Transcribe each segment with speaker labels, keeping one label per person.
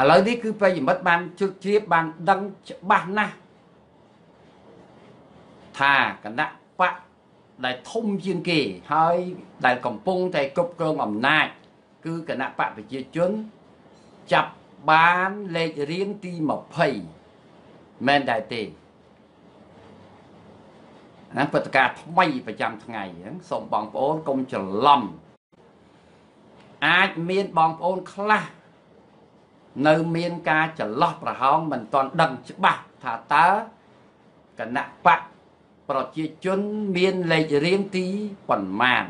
Speaker 1: ឥឡូវនេះគឺប្រិយមិត្តបានជឿជ្រាបបានដឹងច្បាស់ណាស់ថាគណៈបកដែលធំជាងគេហើយដែលកំពុងតែគ្រប់គ្រងអំណាច គឺគណៈបកប្រជាជន ចាប់បានលេខរៀងទី20មែនដែរទេណាព្រឹត្តិការណ៍ថ្មីប្រចាំថ្ងៃហ្នឹងសូមបងប្អូនកុំច្រឡំអាចមានបងប្អូនខ្លះ នៅមានការច្រឡោះប្រហោងមិនទាន់ដឹងច្បាស់ថាតើគណៈបកប្រជាជនមានលេខរៀងទីប៉ុន្មាន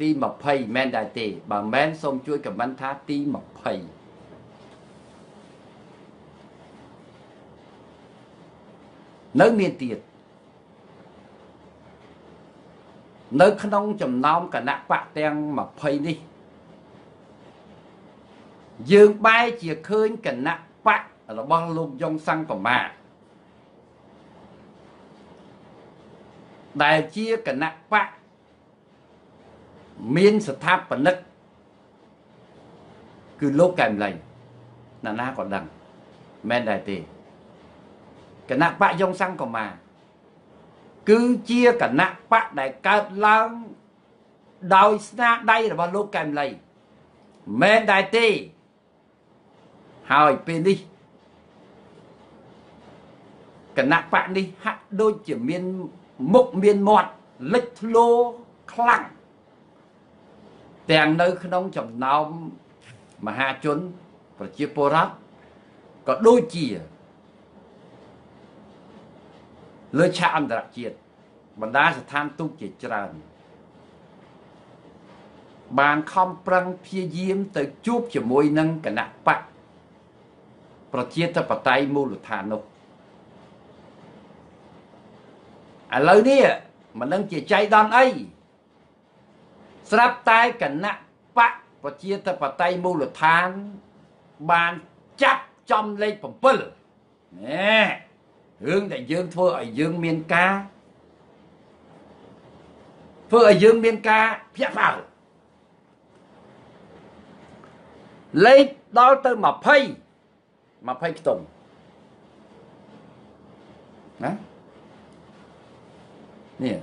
Speaker 1: ទី20មែនដែរទេបើមែនសូមជួយខមមិនថាទី20នៅមានទៀតនៅក្នុងចំណោមគណៈបកទាំង20នេះ យើងបែរជាឃើញគណៈបករបស់លោកយ៉ុងសង្គមាដែលជាគណៈបកមានស្ថាបនិកគឺលោកកែមលីណាណាក៏ដឹងមែនដែរទេគណៈបកយ៉ុងសង្គមាគឺជាគណៈបកដែលកើតឡើងដោយស្នាដៃរបស់លោកកែមលីមែនដែរទេ ហើយពេលនេះគណៈបកនេះហាក់ដូចជាមានមុខមានមាត់លេចធ្លោខ្លាំងទាំងនៅក្នុងចំណោមមហាជន ប្រជាពលរដ្ឋក៏ដូចជាលើឆាកអន្តរជាតិបណ្ដាស្ថានទូតជាច្រើន បានខំប្រឹងព្យាយាមទៅជួបជាមួយនឹងគណៈបក ប្រជាធិបតេយ្យមូលដ្ឋាននោះឥឡូវនេះមិនដឹងជាចៃដន្យអីស្រាប់តែគណៈបកប្រជាធិបតេយ្យមូលដ្ឋានបានចាប់ចំលេខ7ណែរឿងដែលយើងធ្វើឲ្យយើងមានការធ្វើឲ្យយើងមានការភ្ញាក់ផ្អើលលេខដល់ទៅ20 20ខ្ទង់ណានេះ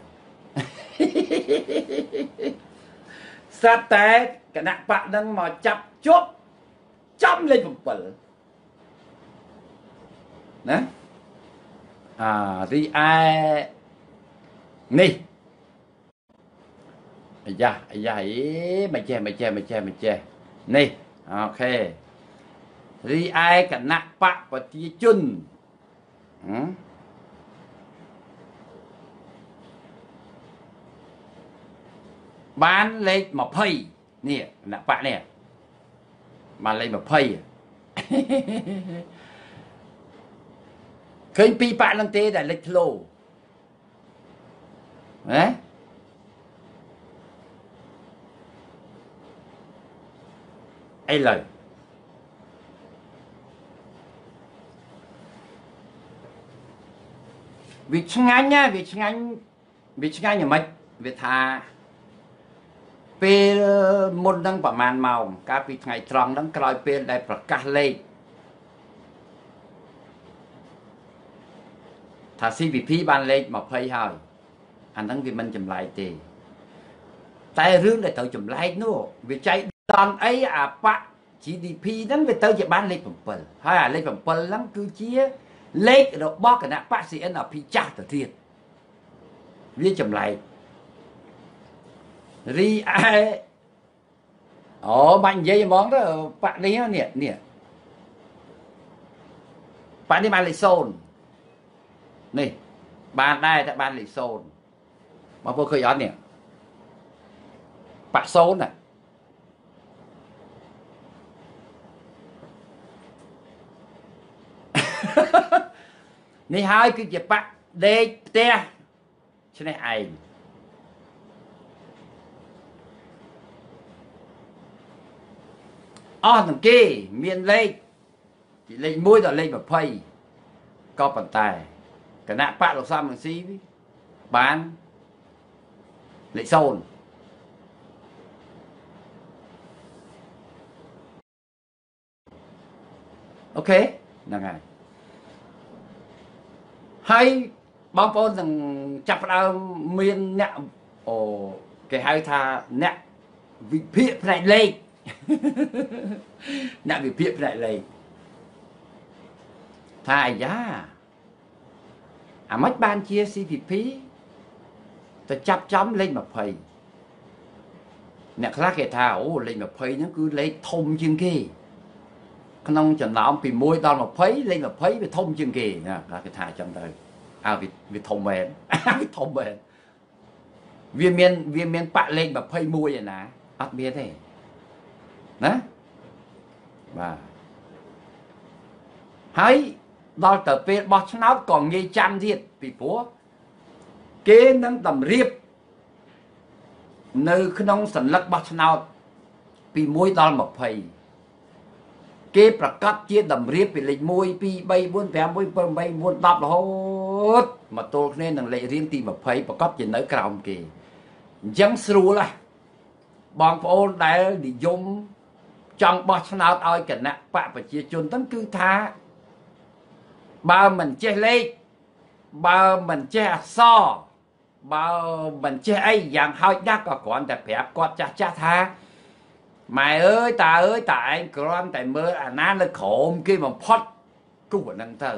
Speaker 1: សត្វតែគណៈបកនឹងមកចាប់ជប់ចំលេខ7ណាអារីឯនេះអាយ៉ាអាយ៉ាអីមិនចេះមិនចេះមិនចេះមិនចេះនេះអូខេ រីឯគណៈបកប្រជាជនហ៎បានលេខ20នេះគណៈបកនេះបានលេខ20ឃើញពីបកនឹងទេដែលលេចធ្លោណាឥឡូវ វាឆ្ងាញ់ណាវាឆ្ងាញ់វាឆ្ងាញ់យ៉ាងម៉េចវាថាពេលមុនហ្នឹងប្រហែលម៉ោងកាលពីថ្ងៃត្រង់ហ្នឹងក្រោយពេលដែលប្រកាសលេខថា CVP បានលេខ20ហើយអាហ្នឹងវាមិនចម្លែកទេ តែរឿងដែលត្រូវចម្លែកនោះវាចៃដន្យអីអាបៈ GDP ហ្នឹងវាទៅជាបានលេខ7ហើយអាលេខ7ហ្នឹងគឺជា លេខរបស់គណៈបក CNRP ចាស់ទៅទៀតវាចម្លែករីឯអូបាញ់និយាយហ្មងទៅបាក់នេះនេះនេះបាក់នេះបានលេខ0នេះបានដែរតែបានលេខ0បងប្អូនឃើញអត់នេះបាក់0ណា នេះហើយគឺជាបាក់ដេកផ្ទះឈ្នះឯងអស់ទាំងគេមានលេខពីលេខ1ដល់លេខ20ក៏ប៉ុន្តែគណៈបកលោកសំរងស៊ីបានលេខ0អូខេហ្នឹងហើយ ហើយបងប្អូននឹងចាប់ផ្ដើមមានអ្នកអូគេហៅថាអ្នកវិភាគផ្នែកលេខអ្នកវិភាគផ្នែកលេខថាអាយ៉ាអាម៉េចបានជា CPP ទៅចាប់ចំលេខ20អ្នកខ្លះគេថាអូលេខ20ហ្នឹងគឺលេខធំជាងគេ ក្នុងចំណោមពី1ដល់20លេខ20វាធំជាងគេណាគេថាអញ្ចឹងទៅអើវាធំមែនវាធំមែនវាមានវាមានបាក់លេខ21ឯណាអត់មានទេណាបាទហើយដល់ទៅពេលបោះឆ្នោតក៏ងាយចាំទៀតពីព្រោះគេនឹងតម្រៀបនៅក្នុងសัญลักษณ์បោះឆ្នោតពី1ដល់20 គេប្រកាសជាតម្រៀបពីលេខ1 2 3 4 5 6 7 8 9 10រហូតមកទល់គ្នានឹងលេខរៀងទី20ប្រកាសជានៅក្រោមគេអញ្ចឹងស្រួលហ่ะបងប្អូនដែលនិយមចង់បោះឆ្នោតឲ្យគណៈបកប្រជាជនហ្នឹងគឺថាបើមិនចេះលេខបើមិនចេះអក្សរបើមិនចេះអីយ៉ាងហោចណាស់ក៏គ្រាន់តែប្រាប់គាត់ចាស់ចាស់ថា ម៉ែអើយតាអើយតាឯងគ្រាន់តែមើលអាណានៅក្រោមគេបំផុតគូអាហ្នឹងទៅ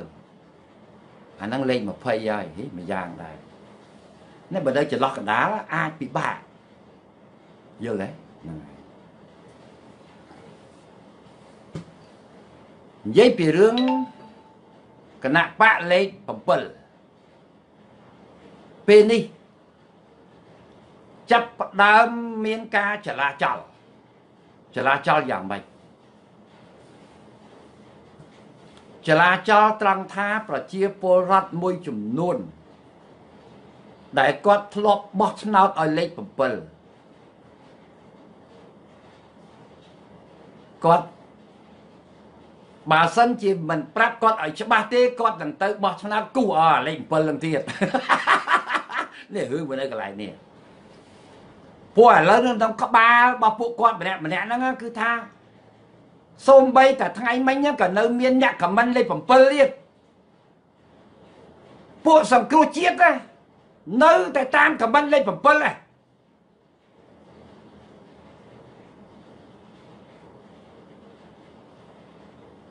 Speaker 1: អាហ្នឹងលេខ20ហើយហីមួយយ៉ាងដែរនេះបើដល់ចន្លោះកដាលអាចពិបាកយល់ទេហ្នឹងហើយនិយាយពីរឿងគណៈបកលេខ7ពេលនេះចាប់ផ្ដើមមានការចលាចល ចលាចលយ៉ាងម៉េចចលាចលត្រង់ថាប្រជាពលរដ្ឋមួយចំនួន ដែលគាត់ធ្លាប់បោះឆ្នោតឲ្យលេខ7គាត់បើសិនជាមិនប្រាប់គាត់ឲ្យច្បាស់ទេគាត់នឹងទៅបោះឆ្នោតគូអលេខ7នឹងទៀតនេះរឿងវានៅកន្លែងនេះ ពួកឥឡូវនៅក្នុងក្បាលរបស់ពួកគាត់ម្នាក់ម្នាក់ហ្នឹងគឺថាសូម្បីតែថ្ងៃមិញក៏នៅមានអ្នកខមមិនលេខ7ទៀតពួកសង្គ្រោះជាតិនៅតែតាមខមមិនលេខ7ហ្នឹង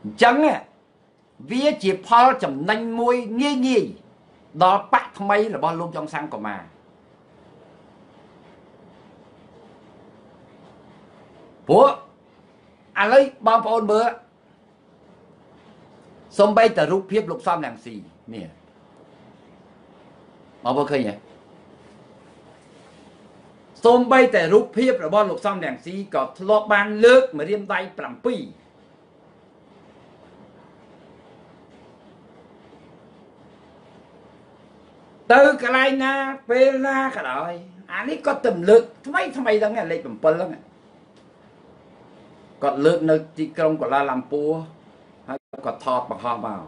Speaker 1: អញ្ចឹងវាជាផលចំណេញមួយងាយងាយដល់បកថ្មីរបស់លោកយ៉ងសាំងកូម៉ា ព្រោះឥឡូវបងប្អូនមើលសំបីតរូបភាពលោកសំណាងស៊ីនេះបងប្អូនឃើញទេសំបីតែរូបភាពរបស់លោកសំណាងស៊ីក៏ធ្លាប់បានលើកមករៀមដៃ7ទៅកន្លែងណាពេលណាក៏ដោយអានេះគាត់ទៅលើកថ្មីថ្មីហ្នឹងលេខ7ហ្នឹង គាត់លើកនៅទីក្រុងកូឡាឡាំពួរហើយគាត់ថតបង្ហោះមក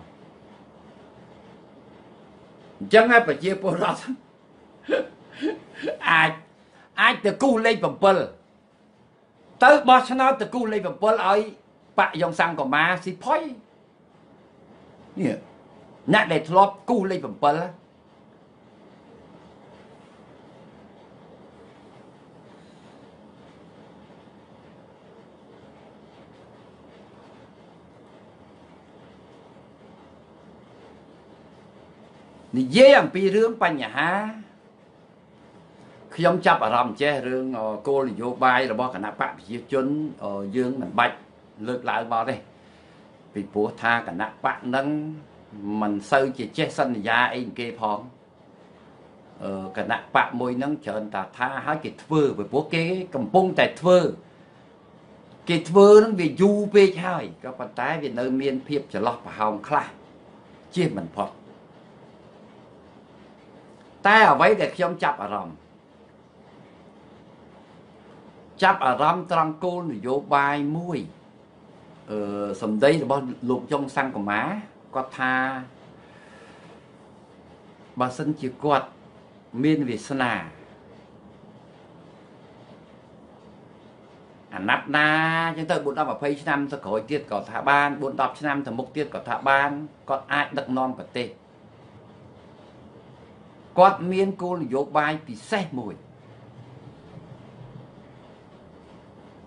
Speaker 1: អញ្ចឹងហើយប្រជាពលរដ្ឋអាចអាចទៅគូលេខ7ទៅបោះឆ្នោតទៅគូលេខ7ឲ្យបកយ៉ងសាំងកម្មាស៊ីផុយនេះអ្នកដែលធ្លាប់គូលេខ7 និយាយអំពីរឿងបញ្ហាខ្ញុំចាប់អារម្មណ៍ចេះរឿងគោលនយោបាយរបស់គណៈបកប្រជាជនយើងមិនបាច់លើកឡើងមកទេពីព្រោះថាគណៈបកនឹងមិនសូវជាចេះសន្យាអីគេផងអឺគណៈបកមួយនឹងច្រើនតាថាឲ្យគេធ្វើពីព្រោះគេកំពុងតែធ្វើគេធ្វើនឹងវាយូរពេកហើយក៏ប៉ុន្តែវានៅមានភាពចន្លោះប្រហោងខ្លះជៀសមិនផុត តែអ្វីដែលខ្ញុំចាប់អារម្មណ៍ចាប់អារម្មណ៍ត្រង់គោលនយោបាយមួយអឺសម្ដីរបស់លោកចុងសង្គមាគាត់ថាបើសិនជាគាត់មានវាសនាអាណត្តិណាអញ្ចឹងទៅ4 10 20ឆ្នាំទៅក្រោយទៀតក៏ថាបាន4 10ឆ្នាំទៅមុខទៀតក៏ថាបានគាត់អាចដឹកនាំប្រទេស គាត់មានគោលនយោបាយពិសេសមួយ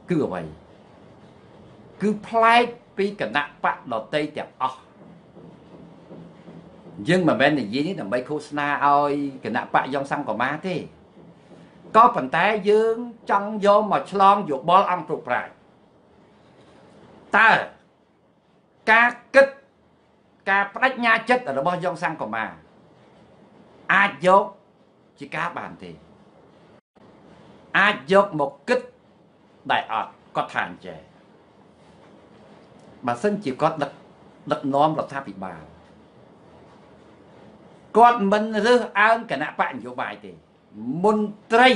Speaker 1: គឺអ្វីគឺប្លែកពីគណៈបកដតីទាំងអស់យើងមិនមែននិយាយនេះដើម្បីឃោសនាឲ្យគណៈបកយ៉ងសង្កមាទេក៏ប៉ុន្តែយើងចង់យកមកឆ្លងយោបល់អង្គគ្រប់ប្រាជ្ញតើការគិតការបដិញ្ញាចិត្តរបស់យ៉ងសង្កមា អាចយកជាការបានទេ អាចយកមកគិតដែលអត់គាត់ថាអញ្ចេះបើសិនជាគាត់ដឹកដឹកនាំរដ្ឋាភិបាលគាត់មិនរើសអើងគណៈបកនយោបាយទេមន្ត្រី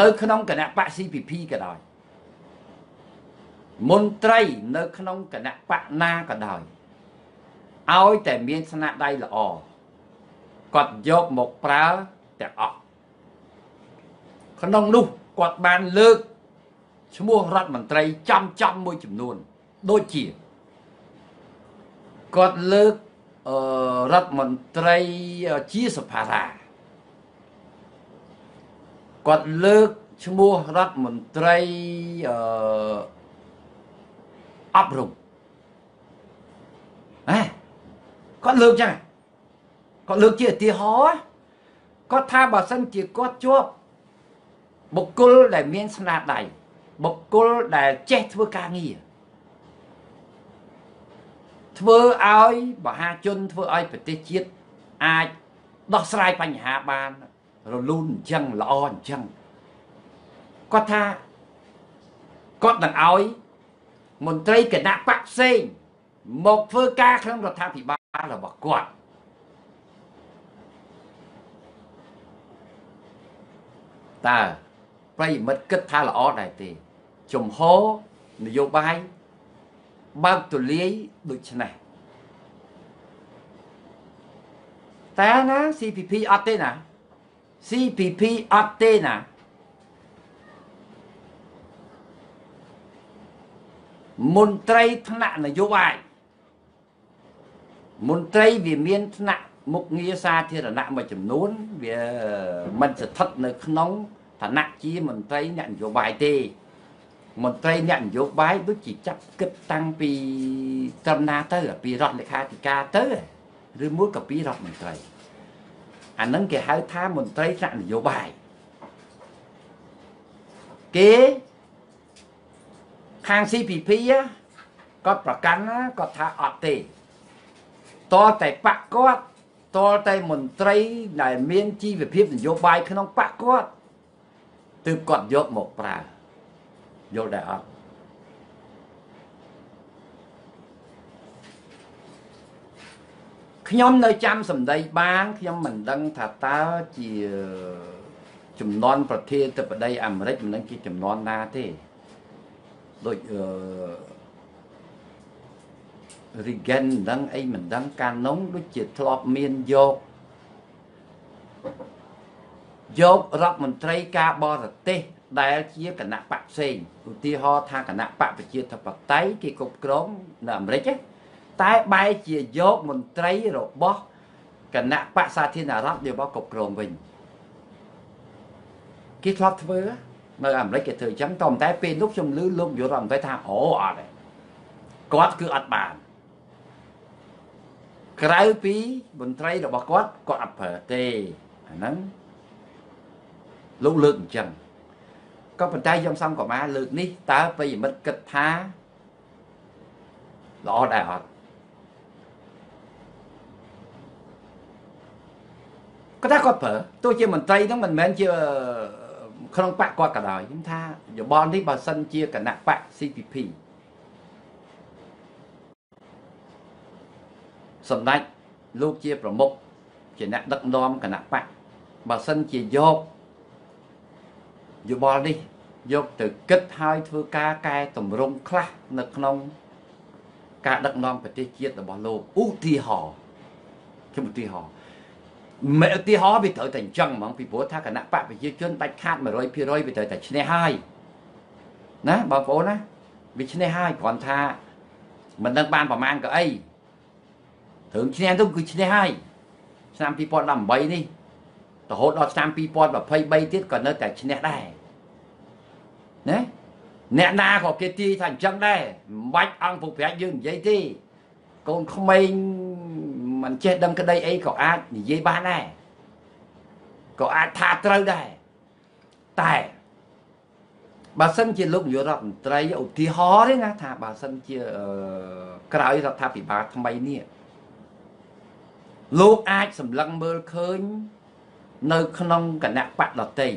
Speaker 1: នៅក្នុងគណៈបក CPP ក៏ដោយមន្ត្រីនៅក្នុងគណៈបកណាក៏ដោយឲ្យតែមានស្នាដៃល្អ គាត់យកមកប្រើទាំងអស់ក្នុងនោះគាត់បានលើកឈ្មោះរដ្ឋមន្ត្រីចំចំមួយចំនួន ដូចជាគាត់លើកអឺរដ្ឋមន្ត្រីជាសភារាគាត់លើកឈ្មោះរដ្ឋមន្ត្រីអឺអប់រំហ៎គាត់លើកចឹង គាត់លើកជាឧទាហរណ៍គាត់ថាបើសិនជាគាត់ជាប់បុគ្គលដែលមានស្នាដៃបុគ្គលដែលចេះធ្វើការងារធ្វើឲ្យមហាជនធ្វើឲ្យប្រទេសជាតិអាចដោះស្រាយបញ្ហាបានរលូនអញ្ចឹងល្អអញ្ចឹងគាត់ថាគាត់នឹងឲ្យមន្ត្រីគណៈបកផ្សេងមកធ្វើការក្នុងរដ្ឋាភិបាលរបស់គាត់ តើប្រិយមិត្តគិតថាល្អដែរទេ ជំហរនយោបាយបើកទូលាយដូចនេះតែណា CPP អត់ទេណា CPP អត់ទេណាមន្ត្រីថ្នាក់នយោបាយមន្ត្រីវាមានថ្នាក់ មុខងារសាធារណៈមួយចំនួនវាមិនស្ថិតនៅក្នុងឋានៈជាមន្ត្រីអ្នកនយោបាយទេមន្ត្រីអ្នកនយោបាយដូចជាចាប់គិតតាំងពីត្រឹមណាទៅពីរដ្ឋលេខាធិការទៅឬមួយក៏ពីរដ្ឋមន្ត្រីអានឹងគេហៅថាមន្ត្រីថ្នាក់នយោបាយគេខាង CPP គាត់ប្រកាន់គាត់ថាអត់ទេតតែបកគាត់ តតែមន្ត្រីដែលមានជីវភាពនយោបាយក្នុងបកគាត់ទើបគាត់យកមកប្រើយល់ដែរអត់ខ្ញុំនៅចាំសម្ដីបានខ្ញុំមិនដឹងថាតើជាចំនួនប្រធានាធិបតីអាមេរិកមិនដឹងជាចំនួនណាទេដូចអឺ Reagan មិនដឹងអីមិនដឹងកាលនោះដូចជាធ្លាប់មានយកយករដ្ឋមន្ត្រីការបរទេសដែលជាគណៈបកផ្សេងឧទាហរណ៍ថាគណៈបកប្រជាធិបតេយ្យគេគ្រប់គ្រងនៅអាមេរិកតែបែរជាយកមន្ត្រីរបស់គណៈបកសាធារណរដ្ឋរបស់គ្រប់គ្រងវិញគេធ្លាប់ធ្វើនៅអាមេរិកគេធ្វើអញ្ចឹងតែពេលនោះខ្ញុំឮលោកយុរដ្ឋមន្ត្រីថាអូអត់ទេគាត់គឺអត់បាន ក្រៅពីមន្ត្រីរបស់គាត់គាត់អត់ប្រើទេអាហ្នឹងលោកលើកអញ្ចឹងក៏ប៉ុន្តែខ្ញុំសំកមាលើកនេះតើប្រិយមិត្តគិតថាល្អដែរអត់គាត់ថាគាត់ប្រើទោះជាមន្ត្រីហ្នឹងមិនមែនជាក្នុងបកគាត់ក៏ដោយខ្ញុំថាយោបល់នេះបើសិនជាគណៈបក CPP សម្ដេចលោកជាប្រមុខជាអ្នកដឹកនាំគណៈបកបើសិនជាយកយោបល់នេះយកទៅគិតហើយធ្វើការកែតម្រង់ខ្លះនៅក្នុងការដឹកនាំប្រទេសជាតិរបស់លោកឧទាហរណ៍ខ្ញុំឧទាហរណ៍មិនឧទាហរណ៍វាត្រូវតែអញ្ចឹងហ្មងពីព្រោះថាគណៈបកប្រជាជនដាច់ខាត100%វាត្រូវតែឈ្នះហើយណាបងប្អូនណាវាឈ្នះហើយគ្រាន់ថាមិនដឹងបានប្រមាណក៏អីត្រឹមឈ្នះទៅគឺឈ្នះហើយឆ្នាំ2018នេះរហូតដល់ឆ្នាំ2023ទៀតក៏នៅតែឈ្នះដែរណាអ្នកណាក៏គេទាយថាអញ្ចឹងដែរមិនបាច់អង្គពុកប្រាច់យើងនិយាយទេកូនក្មេងមិនចេះដឹងក្តីអីក៏អាចនិយាយបានដែរក៏អាចថាត្រូវដែរតែបើសិនជាលោកនាយករដ្ឋមន្ត្រីឧទាហរណ៍ទេណាថាបើសិនជាក្រោយរដ្ឋាភិបាលថ្មីនេះ លោកអាចសម្លឹងមើលឃើញ នៅ ក្នុងគណៈបកដតី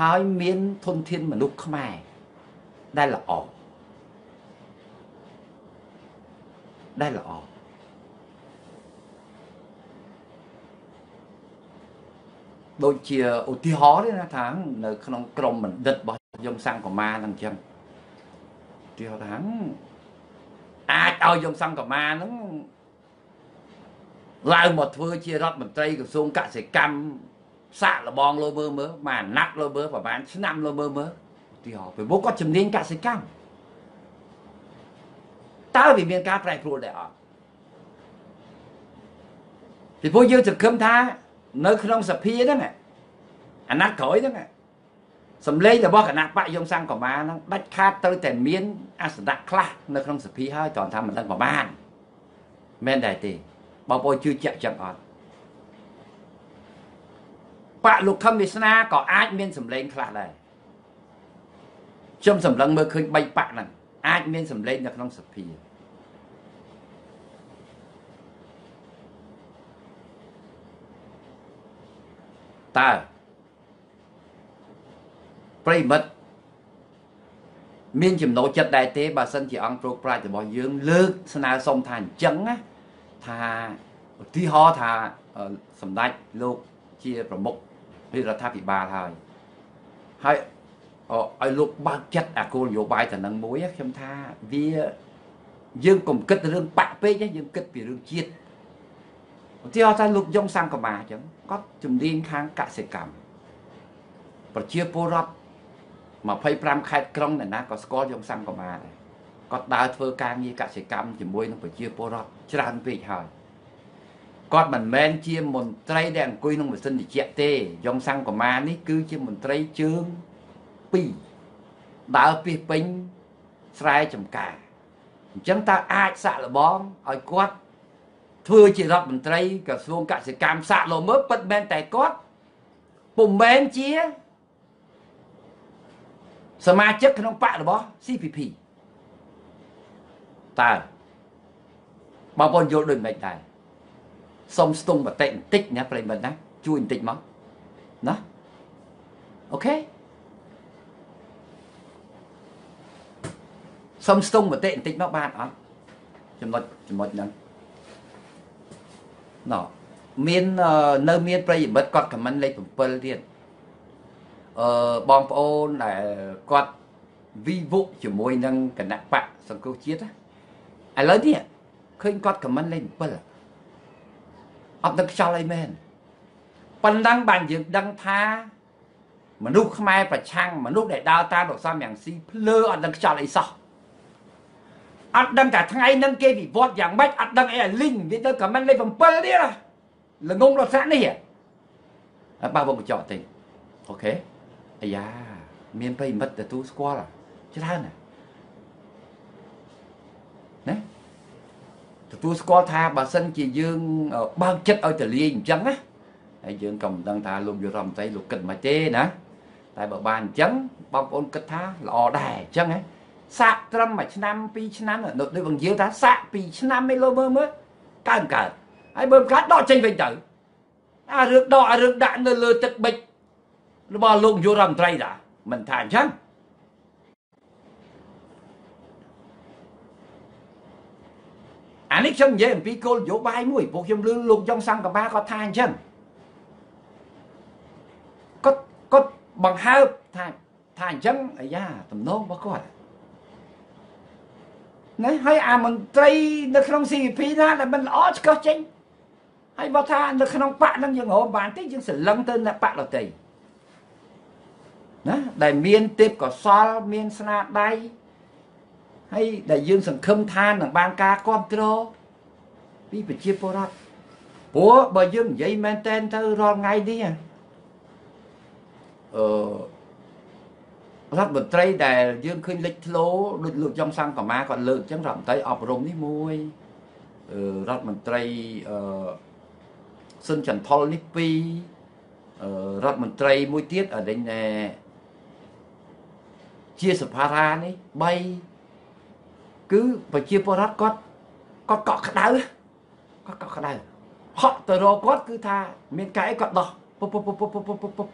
Speaker 1: ហើយមានធនធានមនុស្សខ្មែរដែលល្អដែលល្អដូចជាឧទាហរណ៍ទេណាថានៅក្នុងក្រមបណ្ឌិតរបស់យមសង្កមាហ្នឹងអញ្ចឹងឧទាហរណ៍ថាអាចឲ្យយមសង្កមាហ្នឹង ឡើងមកធ្វើជារដ្ឋមន្ត្រីក្រសួងកសិកម្មសាក់លបងលើមើលមើលមកអាណត្តិលើមើលប្រហែលឆ្នាំលើមើលមើលឧទាហរណ៍ពីមុខគាត់ជំនាញកសិកម្មតើវាមានការប្រែប្រួលដែរអត់ពីព្រោះយើងសង្ឃឹមថា នៅក្នុងសភាហ្នឹងអាណត្តិក្រោយហ្នឹងសម្លេងរបស់គណៈបកយងសង្កមាហ្នឹងដាច់ខាតទៅតែមានអសនៈខ្លះនៅក្នុងសភាហើយគ្រាន់ថាមិនដឹងប្រមាណមែនដែរទេ បងប្អូនជឿជាក់ចឹងអត់បកលោកខឹមវាសនាក៏អាចមានសម្លេងខ្លះដែរខ្ញុំសម្លឹងមើលឃើញ3បកហ្នឹងអាចមានសម្លេងនៅក្នុងសភាតើប្រិមិត្តមានចំណូលចិត្តដែរទេបើសិនជាអង្គប្រុសប្រាជ្ញរបស់យើងលើកស្នើសុំថាអញ្ចឹងណា ថាឧទាហរណ៍ថាសម្ដេចលោកជាប្រមុខរាជរដ្ឋាភិបាលហើយហើយឲ្យលោកបើកចិត្តអាគោលនយោបាយទៅនឹងមួយខ្ញុំថាវាយើងកុំគិតរឿងបាក់ពេកយើងគិតពីរឿងជាតិឧទាហរណ៍ថាលោកយងសង្កមាអញ្ចឹងគាត់ជំនាញខាងកសិកម្មប្រជាពលរដ្ឋ25ខេត្តក្រុងអ្នកណាក៏ស្គាល់យងសង្កមាដែរគាត់ដើរធ្វើការងារកសិកម្មជាមួយនឹងប្រជាពលរដ្ឋ ច្រើនពេកហើយគាត់មិនមែនជាមន្ត្រីដែលអង្គុយក្នុងម៉ាស៊ីនត្រជាក់ទេយងសង្កមានេះគឺជាមន្ត្រីជើង2ដើរពីពេញស្រែចំការអញ្ចឹងតើអាចសាក់លបងឲ្យគាត់ធ្វើជារដ្ឋមន្ត្រីក្រសួងកសិកម្មសាក់លោមើពិតមែនតែគាត់ពុំមែនជាសមាជិកក្នុងបករបស់ CPP តើ បងប្អូនយល់ដូចមិនដែរសុំស្ទង់បតិបន្តិចណាប្រិមិត្តណាជួយបន្តិចមកណាអូខេសុំស្ទង់បតិបន្តិចមកបានអត់ចំណុចចំណុចហ្នឹងណ៎មាននៅមានប្រិយមិត្តគាត់ខមមិនលេខ7ទៀតអឺបងប្អូនដែលគាត់វិវុជាមួយនឹងគណៈបកសង្គ្រោះជាតិឥឡូវនេះ ឃើញគាត់ខមមិនលេខ7អត់ដឹងខ្យល់អីមែនប៉ុណ្ណឹងបានយើងដឹងថាមនុស្សខ្មែរប្រឆាំងមនុស្សដែលដើរតាមលោកសំយ៉ាងស៊ីភ្លើអត់ដឹងខ្យល់អីសោះអត់ដឹងថាថ្ងៃហ្នឹងគេវិវត្តយ៉ាងម៉េចអត់ដឹងអីឲ្យលីងវាទៅខមមិនលេខ7ទៀតល្ងងរត់សាក់នេះបើវងកញ្ចក់តិចអូខេអាយ៉ាមានប្រិមិត្តទទួលស្គាល់ច្រើនណាណា ទទួលស្គាល់ថាបើសិនជាយើងបើកចិត្តឲ្យតលាយអញ្ចឹងណាហើយយើងក៏មិនដឹងថាលោកយុរដ្ឋមន្ត្រីលោកគិតមិនទេណាតែបើបានអញ្ចឹងបងប្អូនគិតថាល្អដែរអញ្ចឹងហ៎សាក់ត្រឹមមួយឆ្នាំពីរឆ្នាំដូចបងយាយថាសាក់ពីរឆ្នាំឯលោកមើលមើលកើនកើតហើយបើមិនកើតដកចេញវិញទៅអារឿងដកអារឿងដាក់នៅលើទឹកបិចរបស់លោកនាយករដ្ឋមន្ត្រីតាមិនថាអញ្ចឹង អានេះខ្ញុំនិយាយអំពីគោលនយោបាយមួយពួកខ្ញុំលឺលោកយ៉ងសង្កបាគាត់ថាអញ្ចឹងគាត់គាត់បង្ហើបថាថាអញ្ចឹងអាយ៉ាតំណងរបស់គាត់ណាហើយអាមន្ត្រីនៅក្នុង CVP ណាដែលមិនល្អឆ្កឹះចេញហើយបើថានៅក្នុងបកនឹងយើងរកបានទេយើងសលឹងទៅនៅបកដតីណាដែលមានទេពកោសលមានស្នាដៃ ហើយដែលយើងសង្ឃឹមថានឹងបានការគ្រប់គ្រងពីប្រជាពលរដ្ឋព្រោះបើយើងនិយាយមែនតែនទៅរាល់ថ្ងៃនេះអឺរដ្ឋមន្ត្រីដែលយើងឃើញលេចធ្លោដូចលោកចំសង្កមាគាត់លើកអញ្ចឹងរដ្ឋមន្ត្រីអប់រំនេះមួយអឺរដ្ឋមន្ត្រីអឺសុនចន្ទផលនេះពីរអឺរដ្ឋមន្ត្រីមួយទៀតអដេញណែជាសភារានេះ3 គឺប្រជាពលរដ្ឋគាត់គាត់កក់ក្ដៅគាត់កក់ក្ដៅហក់ទៅរកគាត់គឺថាមានកែអីគាត់ដោះពុបពុបពុបពុបពុបពុប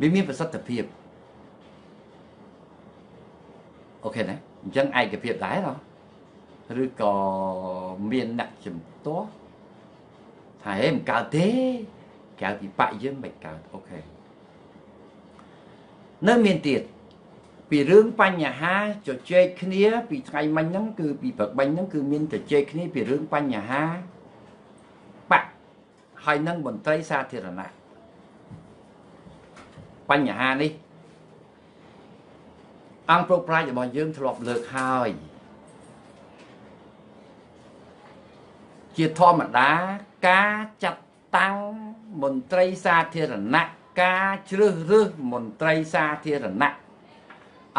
Speaker 1: វាមានប្រសិទ្ធភាពអូខេណាអញ្ចឹងឯកភាពដែរហ៎ឬក៏មានអ្នកជំទាស់ថាហេមិនកើតទេកើតពីបៈយើងមិនកើតអូខេនៅមានទៀត ពីរឿងបញ្ហាជជែកគ្នាពីថ្ងៃមិញហ្នឹងគឺពីព្រឹកមិញហ្នឹងគឺមានជជែកគ្នាពីរឿងបញ្ហាបៈហើយនឹងមន្ត្រីសាធារណៈបញ្ហានេះអង្គប្រប្រាជ្ញរបស់យើងធ្លាប់លើកហើយ ជាធម្មតាការចាត់តាំងមន្ត្រីសាធារណៈការជ្រើសរើសមន្ត្រីសាធារណៈ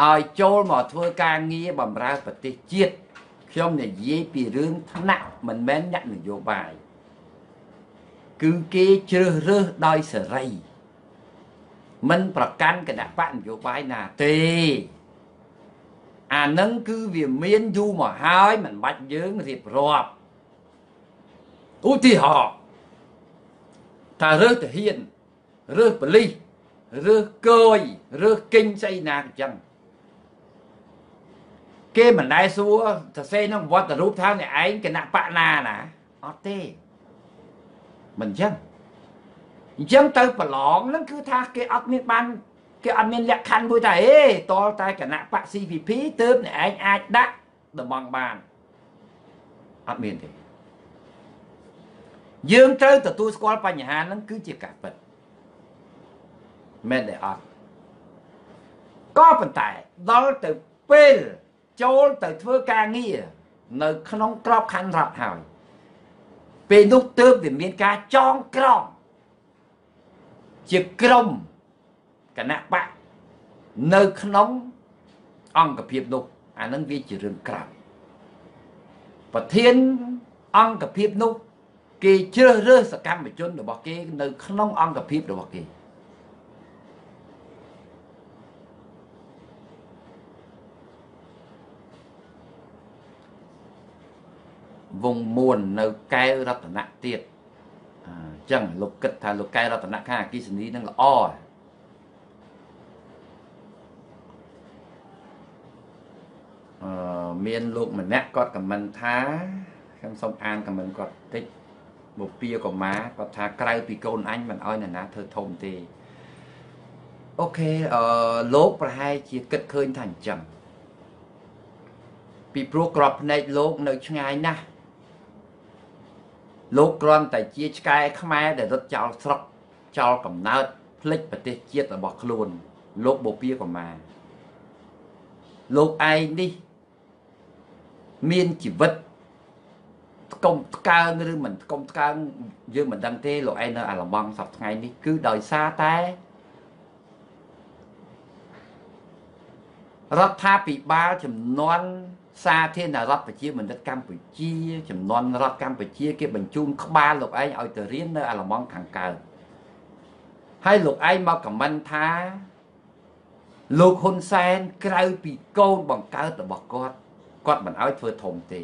Speaker 1: ឲ្យចូលមកធ្វើការងារបម្រើប្រទេសជាតិខ្ញុំនិយាយពីរឿងថ្នាក់មិនមែនអ្នកនយោបាយគឺគេជ្រើសរើសដោយសេរីមិនប្រកាន់គណៈបកនយោបាយណាទេអានឹងគឺវាមានយូរមកហើយមិនបាច់យើងរៀបរាប់ឧទាហរណ៍ថារើសទាហានរើសប៉ូលីសរើសកយរើសកិញស្អីណាអញ្ចឹង គេមិនដែលសួរសរសេរក្នុងវត្តរូបថាអ្នកឯងគណៈបកណាណាអត់ទេមិនអញ្ចឹងអញ្ចឹងទៅប្រឡងហ្នឹងគឺថាគេអត់មានបានគេអត់មានលក្ខខណ្ឌមួយថាអេតលតែគណៈបក CPP ទើបអ្នកឯងអាចដាក់តំងបានអត់មានទេយើងត្រូវទទួលស្គាល់បញ្ហាហ្នឹងគឺជាការពិតមែនទេអត់ក៏ប៉ុន្តែដល់ទៅពេល ចូលទៅធ្វើការងារនៅក្នុងក្របខ័ណ្ឌរដ្ឋហើយពេលនោះទើបវាមានការចងក្រងជាក្រុមគណៈបកនៅក្នុងអង្គភាពនោះអានឹងវាជារឿងក្រៅប្រធានអង្គភាពនោះ គេជ្រើសរើសសកម្មជនរបស់គេ នៅ ក្នុងអង្គភាពរបស់គេ វងមួននៅកែវរតនៈទៀតអញ្ចឹងលោកគិតថាលោកកែវរតនៈខាងអគិសនីនឹងល្អអឺមានលោកម្នាក់គាត់ខមមិនថាខ្ញុំសូមអានខមមិនគាត់តិចបុពាកុមារគាត់ថាក្រៅពីកូនអញមិនអោយអ្នកណាធ្វើធំទេអូខេអឺលោកប្រហែលជាគិតឃើញថាអញ្ចឹងពីព្រោះក្របភ្នែកលោកនៅឆ្ងាយណាស់ លោកគ្រាន់តែជាឆ្កែខ្មែរដែលរត់ចោលស្រុកចោលកំណើតផ្លិចប្រទេសជាតិរបស់ខ្លួន លោកបូព៌ាកុមារលោកឯងនេះ មានជីវិតថ្កុំថ្កើងឬមិនថ្កុំថ្កើងយើងមិនដឹងទេលោកឯងនៅអាឡំងសប្តាហ៍ថ្ងៃនេះគឺដោយសារតែរដ្ឋាភិបាលចំនួន សាធារណរដ្ឋប្រជាមានិតកម្ពុជាចំនួនរដ្ឋកម្ពុជាគេបញ្ជូនក្បាលលោកឯងឲ្យទៅរៀននៅអាឡម៉ង់ខាងកើតហើយលោកឯងមកខមមិនថាលោកហ៊ុនសែនក្រៅពីកូនបង្កើតរបស់គាត់គាត់មិនឲ្យធ្វើធំទេ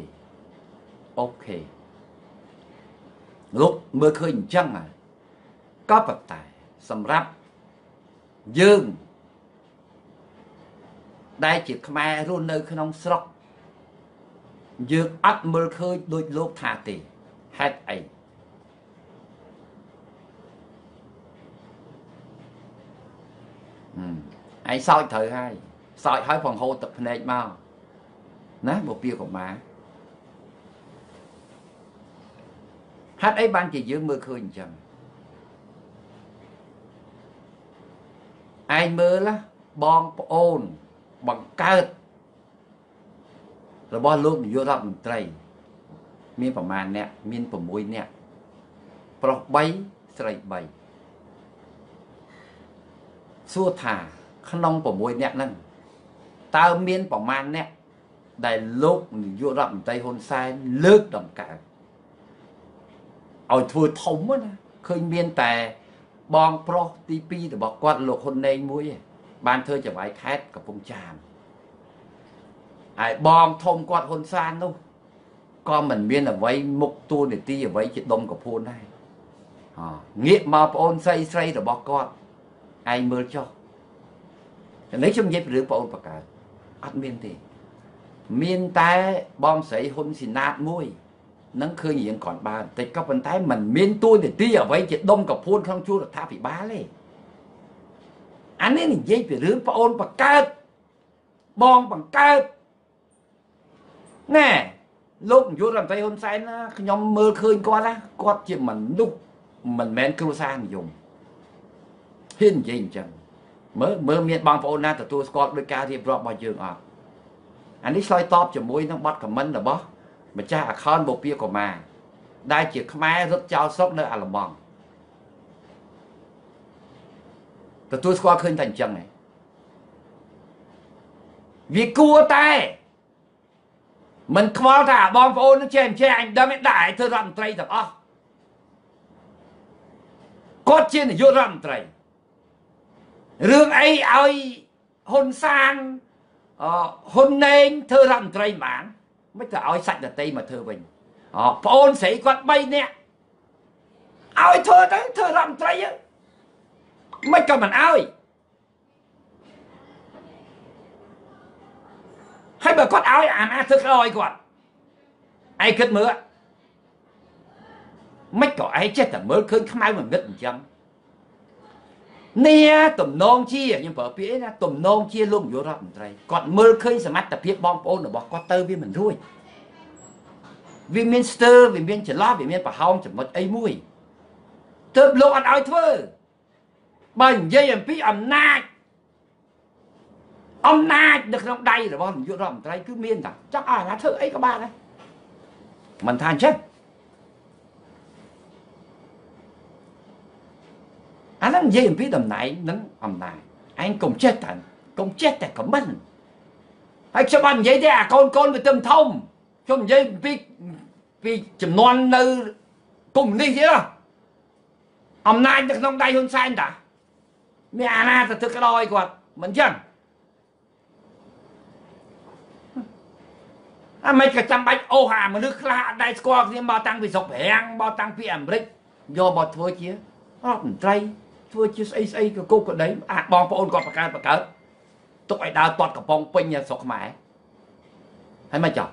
Speaker 1: អូខេលោកមើលឃើញអញ្ចឹងហើយក៏ប៉ុន្តែសម្រាប់យើងដែលជាខ្មែររស់នៅក្នុងស្រុក យើងអត់មើលឃើញដូចលោកថាទេហេតុអីឯងសោចត្រូវហើយសោចហើយផងហូរទឹកភ្នែកមកណាបុពាកុមារហេតុអីបានជាយើងមើលឃើញអញ្ចឹងឯងមើលបងប្អូនបង្កើត របស់លោកនាយករដ្ឋមន្ត្រី មានប្រមាណអ្នកមាន6អ្នកប្រុស3ស្រី3សួរថាក្នុង6អ្នកហ្នឹងតើមានប្រមាណអ្នកដែលលោកនាយករដ្ឋមន្ត្រីហ៊ុនសែនលើកដំកើងឲ្យធ្វើធំណាឃើញមានតែបងប្រុសទី2របស់គាត់លោកហ៊ុនណេងមួយឯងបានធ្វើចង្វាយខេតកំពង់ចាម ហើយបងធំគាត់ហ៊ុនសាននោះក៏មិនមានអ្វីមុខទួលនីតិអ្វីជាដុំកពួនដែរអងាកមកប្អូនស្រីស្រីរបស់គាត់ឯងមើលចុះនេះខ្ញុំនិយាយពីរឿងប្អូនបកើតអត់មានទេ មានតែបងស្រីហ៊ុនស៊ីណាតមួយនឹងឃើញរៀងគ្រាន់បើបន្តិចក៏ប៉ុន្តែมันមានទួនាទីអ្វីជាដុំកពួនក្នុងជួររដ្ឋាភិបាលទេអានេះនិយាយពីរឿងប្អូនបកើតបងបង្កើត ណែលោកនាយករដ្ឋមន្ត្រីហ៊ុនសែនណាខ្ញុំមើលឃើញគាត់ណាគាត់ជាមនុស្សមិនមែនគ្រួសារនិយមហ៊ាននិយាយអញ្ចឹងមើលមើលមានបងប្អូនណាទទួលស្គាល់ដោយការរៀបរាប់របស់យើងអត់អានេះឆ្លើយតបជាមួយនឹងបទខមមិនរបស់ម្ចាស់ account បូព៌ាកូម៉ាដែលជាខ្មែររត់ចោលស្រុកនៅអាល្លឺម៉ង់ទទួលស្គាល់ឃើញតែអញ្ចឹងឯងវាគួរតែ មិនខ្វល់ថាបងប្អូននឹងចេះចេះអញដឹងឯដាក់ឲ្យធ្វើរដ្ឋមន្ត្រីទាំងអស់គាត់ជានាយករដ្ឋមន្ត្រីរឿងអីឲ្យហ៊ុនសានអហ៊ុនណេងធ្វើរដ្ឋមន្ត្រីបានមិនទៅឲ្យសាច់ដតីមកធ្វើវិញអប្អូនស្រីគាត់3នាក់ឲ្យធ្វើទៅធ្វើរដ្ឋមន្ត្រីមិនក៏មិនឲ្យ ហើយបើគាត់ឲ្យអាណាធ្វើក្រោយគាត់ឯងគិតមើលមិនក៏ឯងចេះតែមើលឃើញខ្មៅមួយងឹតអញ្ចឹងនេះទំនងជាខ្ញុំប្រើពាក្យអីណាទំនងជាលោកនាយករដ្ឋមន្ត្រីគាត់មើលឃើញសមត្ថភាពបងប្អូនរបស់គាត់ទៅវាមិនរួចវាមានស្ទើរវាមានចន្លោះវាមានប្រហោងចំណុចអីមួយទើបលោកអត់ឲ្យធ្វើបើនិយាយអំពីអំណាច អំណាចនៅក្នុងដៃរបស់នាយករដ្ឋមន្ត្រីគឺមានតាចង់ឲ្យអាណាធ្វើអីក៏បានដែរមិនថាអញ្ចឹងអាហ្នឹងនិយាយអំពីតំណែងនិងអំណាចឯងកុំចេះតែកុំចេះតែខមមិនហើយខ្ញុំបាននិយាយទេអាកូនកូនវាទៅធំខ្ញុំនិយាយពីពីចំនួននៅកុំនេះទៀតអំណាចនៅក្នុងដៃហ៊ុនសែនតាមានអាណាទៅទឹកក្រោយគាត់មិនចឹង អាមិនក៏ចាំបាច់អូសអាមនុស្សខ្លះអត់ដែរស្គាល់គ្នាមកតាំងពីស្រុកប្រាំងមកតាំងពីអាមេរិកយកមកធ្វើជារដ្ឋមន្ត្រីធ្វើជាស្អីស្អីក៏គោកក្តីអាបងប្អូនគាត់បង្កើតបង្កើតទុកឲ្យដើរតាត់កំប៉ុងពេញស្រុកខ្មែរហើយមិនចោះ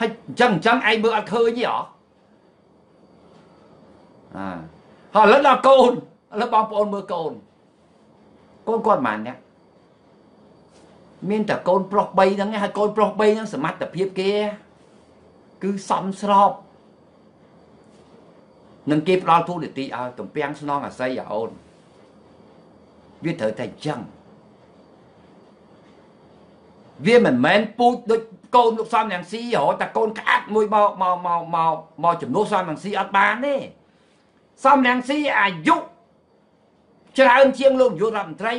Speaker 1: ហើយអញ្ចឹងអញ្ចឹងឯងមើលអត់ឃើញទេហ៎អាហើយឥឡូវដល់កូនឥឡូវបងប្អូនមើលកូនកូនគាត់ប៉ុន្មានអ្នក មានតែកូនប្រុស3ហ្នឹងហើយកូនប្រុស3ហ្នឹងសមត្ថភាពគេគឺសំស្របនឹងគេផ្ដល់ទូនាទីឲ្យតំពាំងស្នងអាស័យឲ្យអូនវាត្រូវតែអញ្ចឹងវាមិនមែនពូជដូចកូនលោកសំរងស៊ីរហូតតែកូនក្អាត់មួយមកមកមកមកមកចំនួនសំរងស៊ីអត់បានទេសំរងស៊ីអាយុច្រើនជាងលោកនាយករដ្ឋមន្ត្រី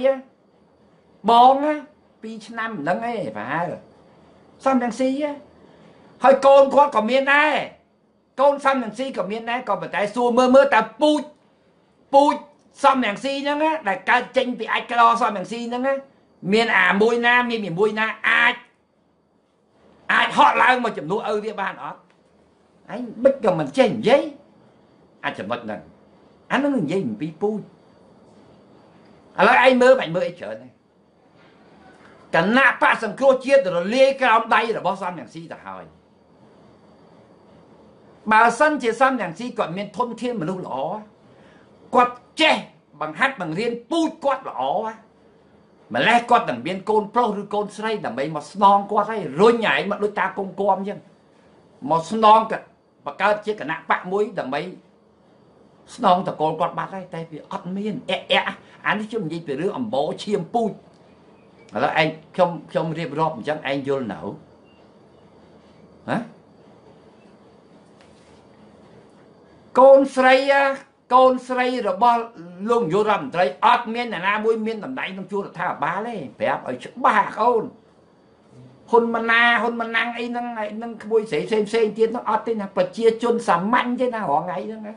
Speaker 1: បងណា 2ឆ្នាំមិនដឹងទេប្រហែលសំរងស៊ីហើយកូនគាត់ក៏មានដែរកូនសំរងស៊ីក៏មានដែរក៏ប៉ុន្តែសួរមើលមើលតែពូជពូជសំរងស៊ីហ្នឹងដែលកើតចេញពីអាចក្រសំរងស៊ីហ្នឹងមានអាមួយណាមានមួយណាអាចអាចហក់ឡើងមកចំនួនឪវាបានអត់អញបិចក៏មិនចេះនិយាយអាចចំណុចហ្នឹងអានឹងនិយាយអំពីពូជឥឡូវឯងមើលបាច់មើលអីច្រើនទេ គណៈបកសង្គ្រោះជាតិរលាយក្រោមដៃរបស់សំរងស៊ីទៅហើយបើសិនជាសំរងស៊ីគាត់មានធនធានមនុស្សល្អគាត់ចេះបង្ហាត់បង្រៀនពូជគាត់ល្អម្លេះគាត់នឹងមានកូនប្រុសឬកូនស្រីដើម្បីមកស្នងគាត់ហើយរុញឯងមកដូចតាគង់គំអញ្ចឹងមកស្នងបង្កើតជាគណៈបកមួយដើម្បីស្នងតកូលគាត់បាត់ហើយតែវាអត់មានអែអែអានេះខ្ញុំនិយាយពីរឿងអំបោឈាមពូជ ឥឡូវឯងខ្ញុំខ្ញុំរៀបរាប់អញ្ចឹងឯងយល់នៅណាកូនស្រីកូនស្រីរបស់លោកនាយករដ្ឋមន្ត្រីអត់មានអ្នកណាមួយមានតម្លៃក្នុងជួររដ្ឋាភិបាលទេប្រាប់ឲ្យច្បាស់កូនហ៊ុនម៉ាណាហ៊ុនម៉ាណាំងអីហ្នឹងហ្នឹងក្មួយស្រីផ្សេងផ្សេងទៀតហ្នឹងអត់ទេណាប្រជាជនសាមញ្ញទេណារងថ្ងៃហ្នឹងណា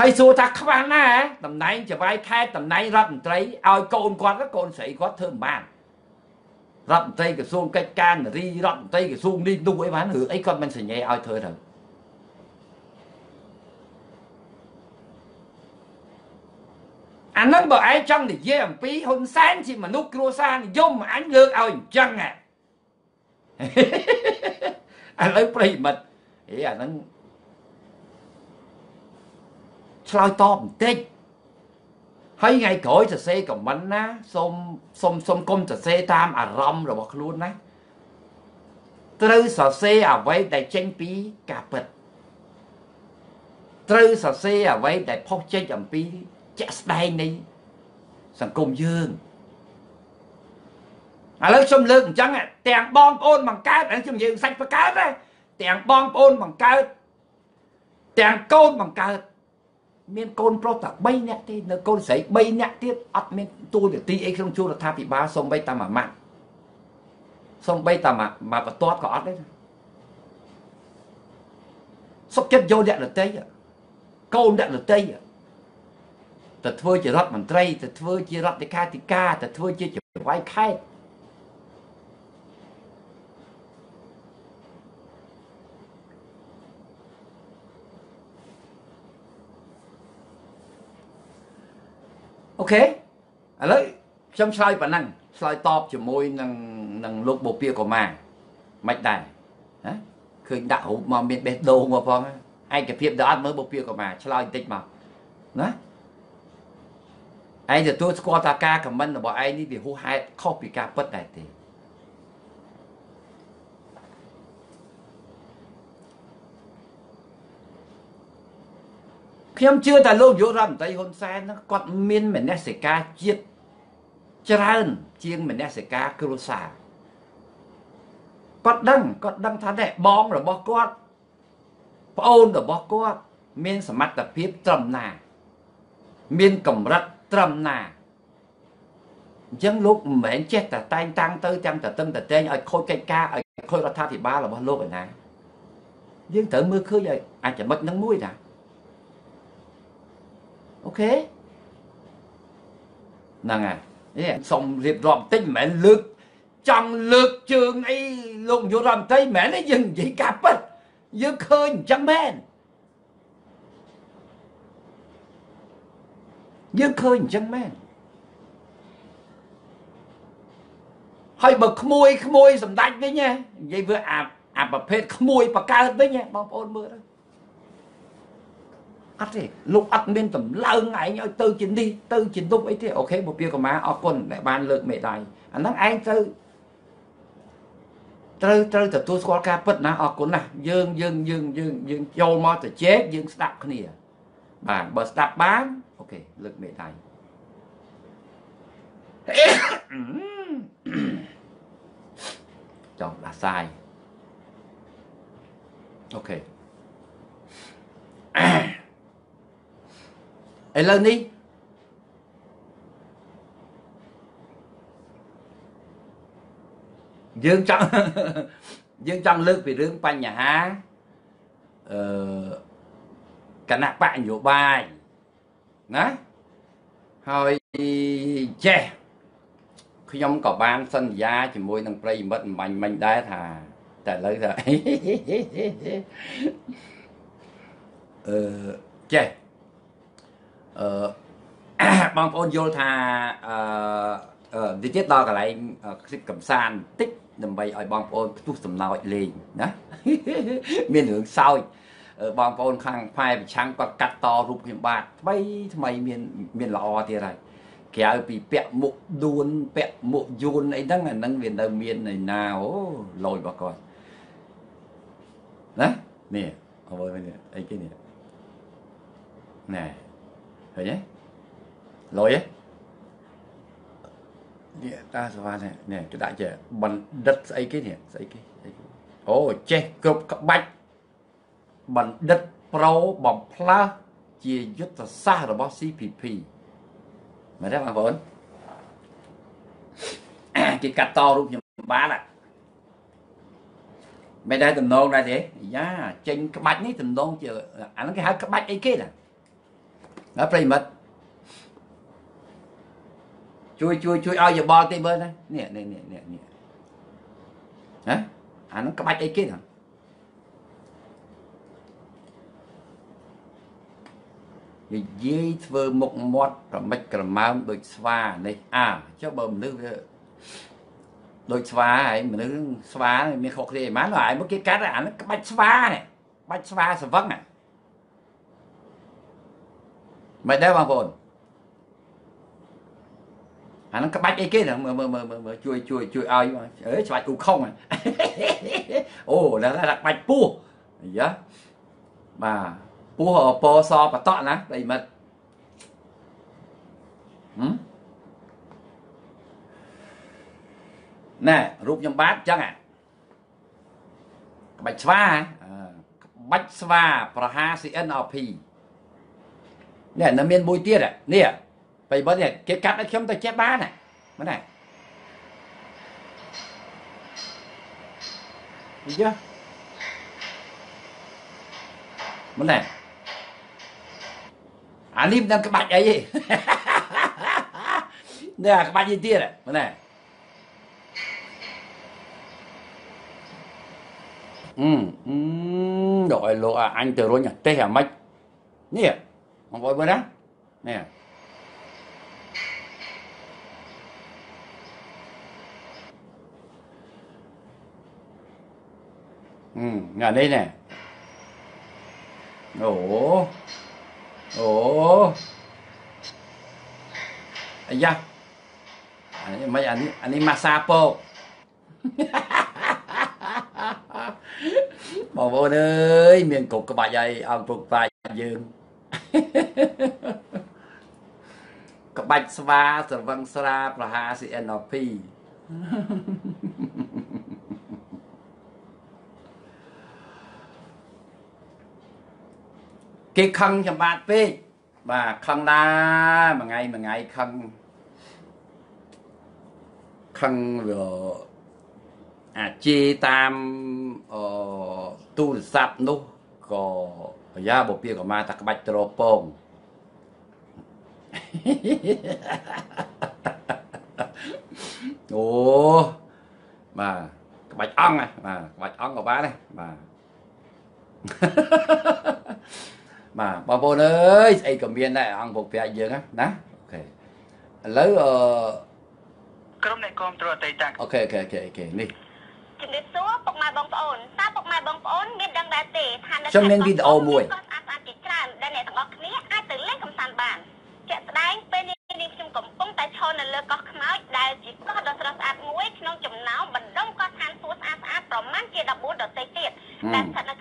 Speaker 1: ហើយសួរថាខ្វះណាតំណែងចវាយខេត្តតំណែងរដ្ឋមន្ត្រីឲ្យកូនគាត់កូនស្រីគាត់ធ្វើមិនបានរដ្ឋមន្ត្រីក្រសួងកិច្ចការនារីរដ្ឋមន្ត្រីក្រសួងនេះនោះអីបានរឿងអីគាត់មិនសញ្ញេឲ្យធ្វើទៅអានឹងបើឯងចង់និយាយអំពីហ៊ុនសែនជាមនុស្សគ្រួសារនិយមអញលើកឲ្យអញ្ចឹងហ៎ឥឡូវប្រិមិត្តអេអានឹង ឆ្លើយតបបន្តិចហើយថ្ងៃក្រោយសរសេរខមមិនណាសូមសូមសូមកុំសរសេរតាមអារម្មណ៍របស់ខ្លួនណាត្រូវសរសេរអ្វីដែលចេញពីការពិតត្រូវសរសេរអ្វីដែលផុសចេញអំពីជាក់ស្ដែងនៃសង្គមយើងឥឡូវខ្ញុំលើកអញ្ចឹងទាំងបងប្អូនបង្កើតខ្ញុំយើងសាច់បង្កើតទាំងបងប្អូនបង្កើតទាំងកូនបង្កើត មានកូនប្រុសតែ3នាក់ទេនៅកូនស្រី3នាក់ទៀតអត់មានទួលនីតិអីក្នុងជួររដ្ឋាភិបាលសំបីតែមួយម៉ាក់សំបីតែមួយបន្ទាត់ក៏អត់ដែរសុខចិត្តយកអ្នកដតីកូនអ្នកដតីទៅធ្វើជារដ្ឋមន្ត្រីទៅធ្វើជារដ្ឋលេខាធិការទៅធ្វើជាចៅវាយខេត្ត អូខេឥឡូវខ្ញុំឆ្លើយប៉ុណ្ណឹងឆ្លើយតបជាមួយនឹងនឹងលោកបូព៌ាកូម៉ាមិនដែរណាឃើញដាក់រូបមកមានបេះដូងមកផងឯកភាពដល់អត់មើលបូព៌ាកូម៉ាឆ្លើយបន្តិចមកណាឯងទទួលស្គាល់ថាការខមមិនរបស់ឯងនេះវាហួសហេតុខុសពីការពិតដែរទេ ខ្ញុំជឿថាលោកយុរដ្ឋមន្ត្រីហ៊ុនសែនហ្នឹងគាត់មានមនសិការជាតិច្រើន ជាងមនសិការគ្រួសារគាត់ដឹងគាត់ដឹងថាតែបងរបស់គាត់ប្អូនរបស់គាត់មានសមត្ថភាពត្រឹមណា មានកម្រិតត្រឹមណាអញ្ចឹងលោកមិនមែនចេះតែតែងតាំងទៅចាំតែតឹងតែតែងឲ្យខូចកិច្ចការឲ្យខូចរដ្ឋាភិបាលរបស់លោកឯណាយើងត្រូវមើលឃើញឲ្យអាចចំណុចនឹងមួយតា អូខេហ្នឹងហើយនេះសុំរៀបរាប់បន្តិចមិនមែនលើកចង់លើកជើងអីលោកយុរដ្ឋមន្ត្រីមិនមែនទេយើងនិយាយការពិតយើងឃើញអញ្ចឹងមែនយើងឃើញអញ្ចឹងមែនហើយបើក្មួយក្មួយសម្ដេចវិញនិយាយវាអាអាប្រភេទក្មួយបកើតវិញបងប្អូនមើលទៅ អត់ទេលោកអត់មានតម្លើងឯងឲ្យទៅជានេះទៅជានោះអីទេអូខេបុព្វាកម្មាអរគុណដែលបានលើកមេដាយអាហ្នឹងឯងទៅត្រូវត្រូវទទួលស្គាល់ការពិតណាអរគុណណាស់យើងយើងយើងយើងយើងចូលមកទៅជែកយើងស្ដាប់គ្នា បាទបើស្ដាប់បានអូខេលើកមេដៃចង់ដាសាយអូខេ ឥឡូវនេះយើងចង់យើងចង់លើកពីរឿងបញ្ហាអឺគណៈបកនយោបាយណាហើយចេះខ្ញុំក៏បានសន្យាជាមួយនឹងប្រិយមិត្តអំបញ្ញមិញដែរថាតែឥឡូវថាអឺចេះ អឺបងប្អូនយល់ថាអឺនិយាយដល់កន្លែងគ្លីបកំសាន្តបន្តិចដើម្បីឲ្យបងប្អូនផ្ទុះសំណើចលេងណាមានរឿងសើចបងប្អូនខាងផ្នែកប្រឆាំងគាត់កាត់តរូបខ្ញុំបាទថ្មីថ្មីមានមានល្អទៀតហើយក្រៅពីពាក់មុខដួនពាក់មុខយួនអីហ្នឹងអាហ្នឹងវានៅមានឯណាអូលយរបស់គាត់ណានេះអើយអីគេនេះណែ ឃើញទេលយទេនេះតាសវណ្ណនេះគេដាក់ចេះបណ្ឌិតស្អីគេនេះស្អីគេស្អីគេអូចេះគ្រប់ក្បាច់បណ្ឌិតប្រូបំផ្លាស់ជាយុទ្ធសាស្ត្ររបស់ CPP មែនទេបងប្អូនគេកាត់តរូបខ្ញុំបានហ่ะមិនដែរតំណងដែរទេយ៉ាចេញក្បាច់នេះតំណងជាអាហ្នឹងគេហៅក្បាច់អីគេណា ណាប្រិមិត្តជួយជួយជួយឲ្យយោបល់ទេមើលណានេះនេះនេះនេះនេះហ៎អាហ្នឹងក្បាច់អីគេណានិយាយធ្វើមុខមាត់ប្រមិចក្រមើមដូចស្វានេះអាចុះបើមនុស្សវាដូចស្វាហើយមនុស្សស្វាមានខុសគ្នាឯម៉ាហើយមកគេកាត់អាហ្នឹងក្បាច់ស្វានេះក្បាច់ស្វាសវឹងហ្នឹង មិនដែរបងប្អូនអាហ្នឹងក្បាច់អីគេហ្នឹងមើលមើលមើលមើលជួយជួយជួយឲ្យអើច្បាច់គូខុងអូដល់តែក្បាច់ពោះយ៉ាបាទពោះពសបតក់ណាប្រិមិត្តហឹមណែរូបខ្ញុំបាទចឹងអាក្បាច់ស្វាក្បាច់ស្វាប្រហា CNRP នេះនៅមានមួយទៀតនេះបៃបិទនេះគេកាត់ឲ្យខ្ញុំទៅចេះបានណាមែនទេយ៉ាមែនទេអានេះមិនដឹងក្បាច់អីទេនេះក្បាច់នេះទៀតមែនទេអឺអឺដល់ឲ្យលោកអញទៅរុញអាទេសអាម៉េចនេះ បងប្អូនមើលណានេះអឺងានេះណែអូអូអាយ៉ាអានេះមិនអានេះអានេះម៉ាសាពោកបងប្អូនអើយមានគ្រប់ក្បាច់ហើយអង្គពុកបាច់យើង ក្បាច់ស្វាស្រវឹងស្រាប្រហា CNP គេខឹងចំបាតពេកបាទខឹងដែរមួយថ្ងៃមួយថ្ងៃខឹងខឹងវាអាចជេរតាមអឺទូរស័ព្ទនោះក៏ប្រយ៉ាបពៀក៏មកតែក្បាច់ត្រពង អូបាទក្បាច់អង្គបាទក្បាច់អង្គក៏បានដែរបាទបាទបងប្អូនអើយស្អីក៏មានដែរអង្គពុកប្រាក់យើងណា okay ឥឡូវអឺ
Speaker 2: ក្រុមអ្នកគ្រប់គ្រងអតីត
Speaker 1: okay okay okay okay នេះ
Speaker 3: ជំរាបសួរពុកម៉ែបងប្អូនតើពុកម៉ែបងប្អូនមានដឹងដែរទេ
Speaker 1: ថានៅខ្ញុំមានវីដេអូមួយ
Speaker 3: ក៏ស្អាតស្អាតជាច្រើនដែលអ្នកទាំងអស់គ្នាអាចទៅលេងកម្សាន្តបាន ជាក់ស្ដែងពេលនេះនេះខ្ញុំកំពុងតែឈរនៅលើកោះខ្មោចដែលជាកោះដ៏ស្រស់ស្អាតមួយក្នុងចំណោមបណ្ដុំកោះឋានសួគ៌ស្អាតស្អាតប្រមាណជា14ដទៃទៀតដែលស្ថិតនៅ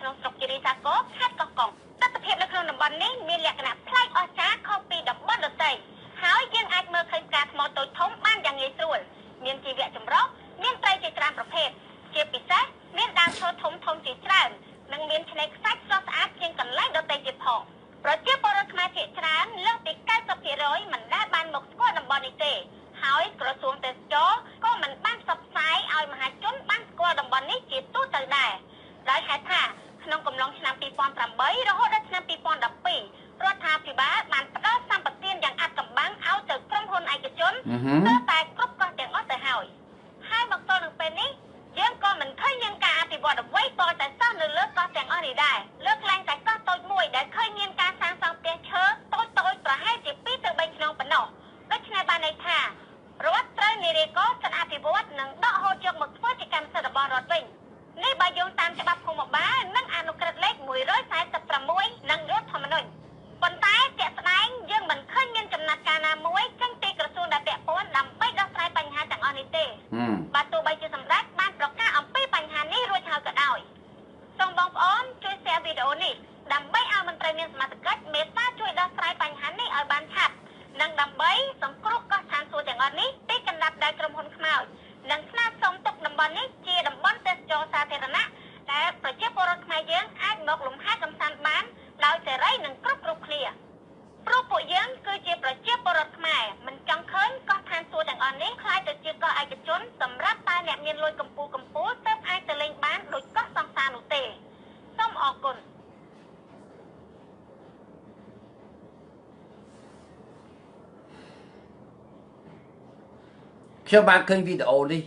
Speaker 3: ខ្ញុំបានឃើញវីដេអូនេះ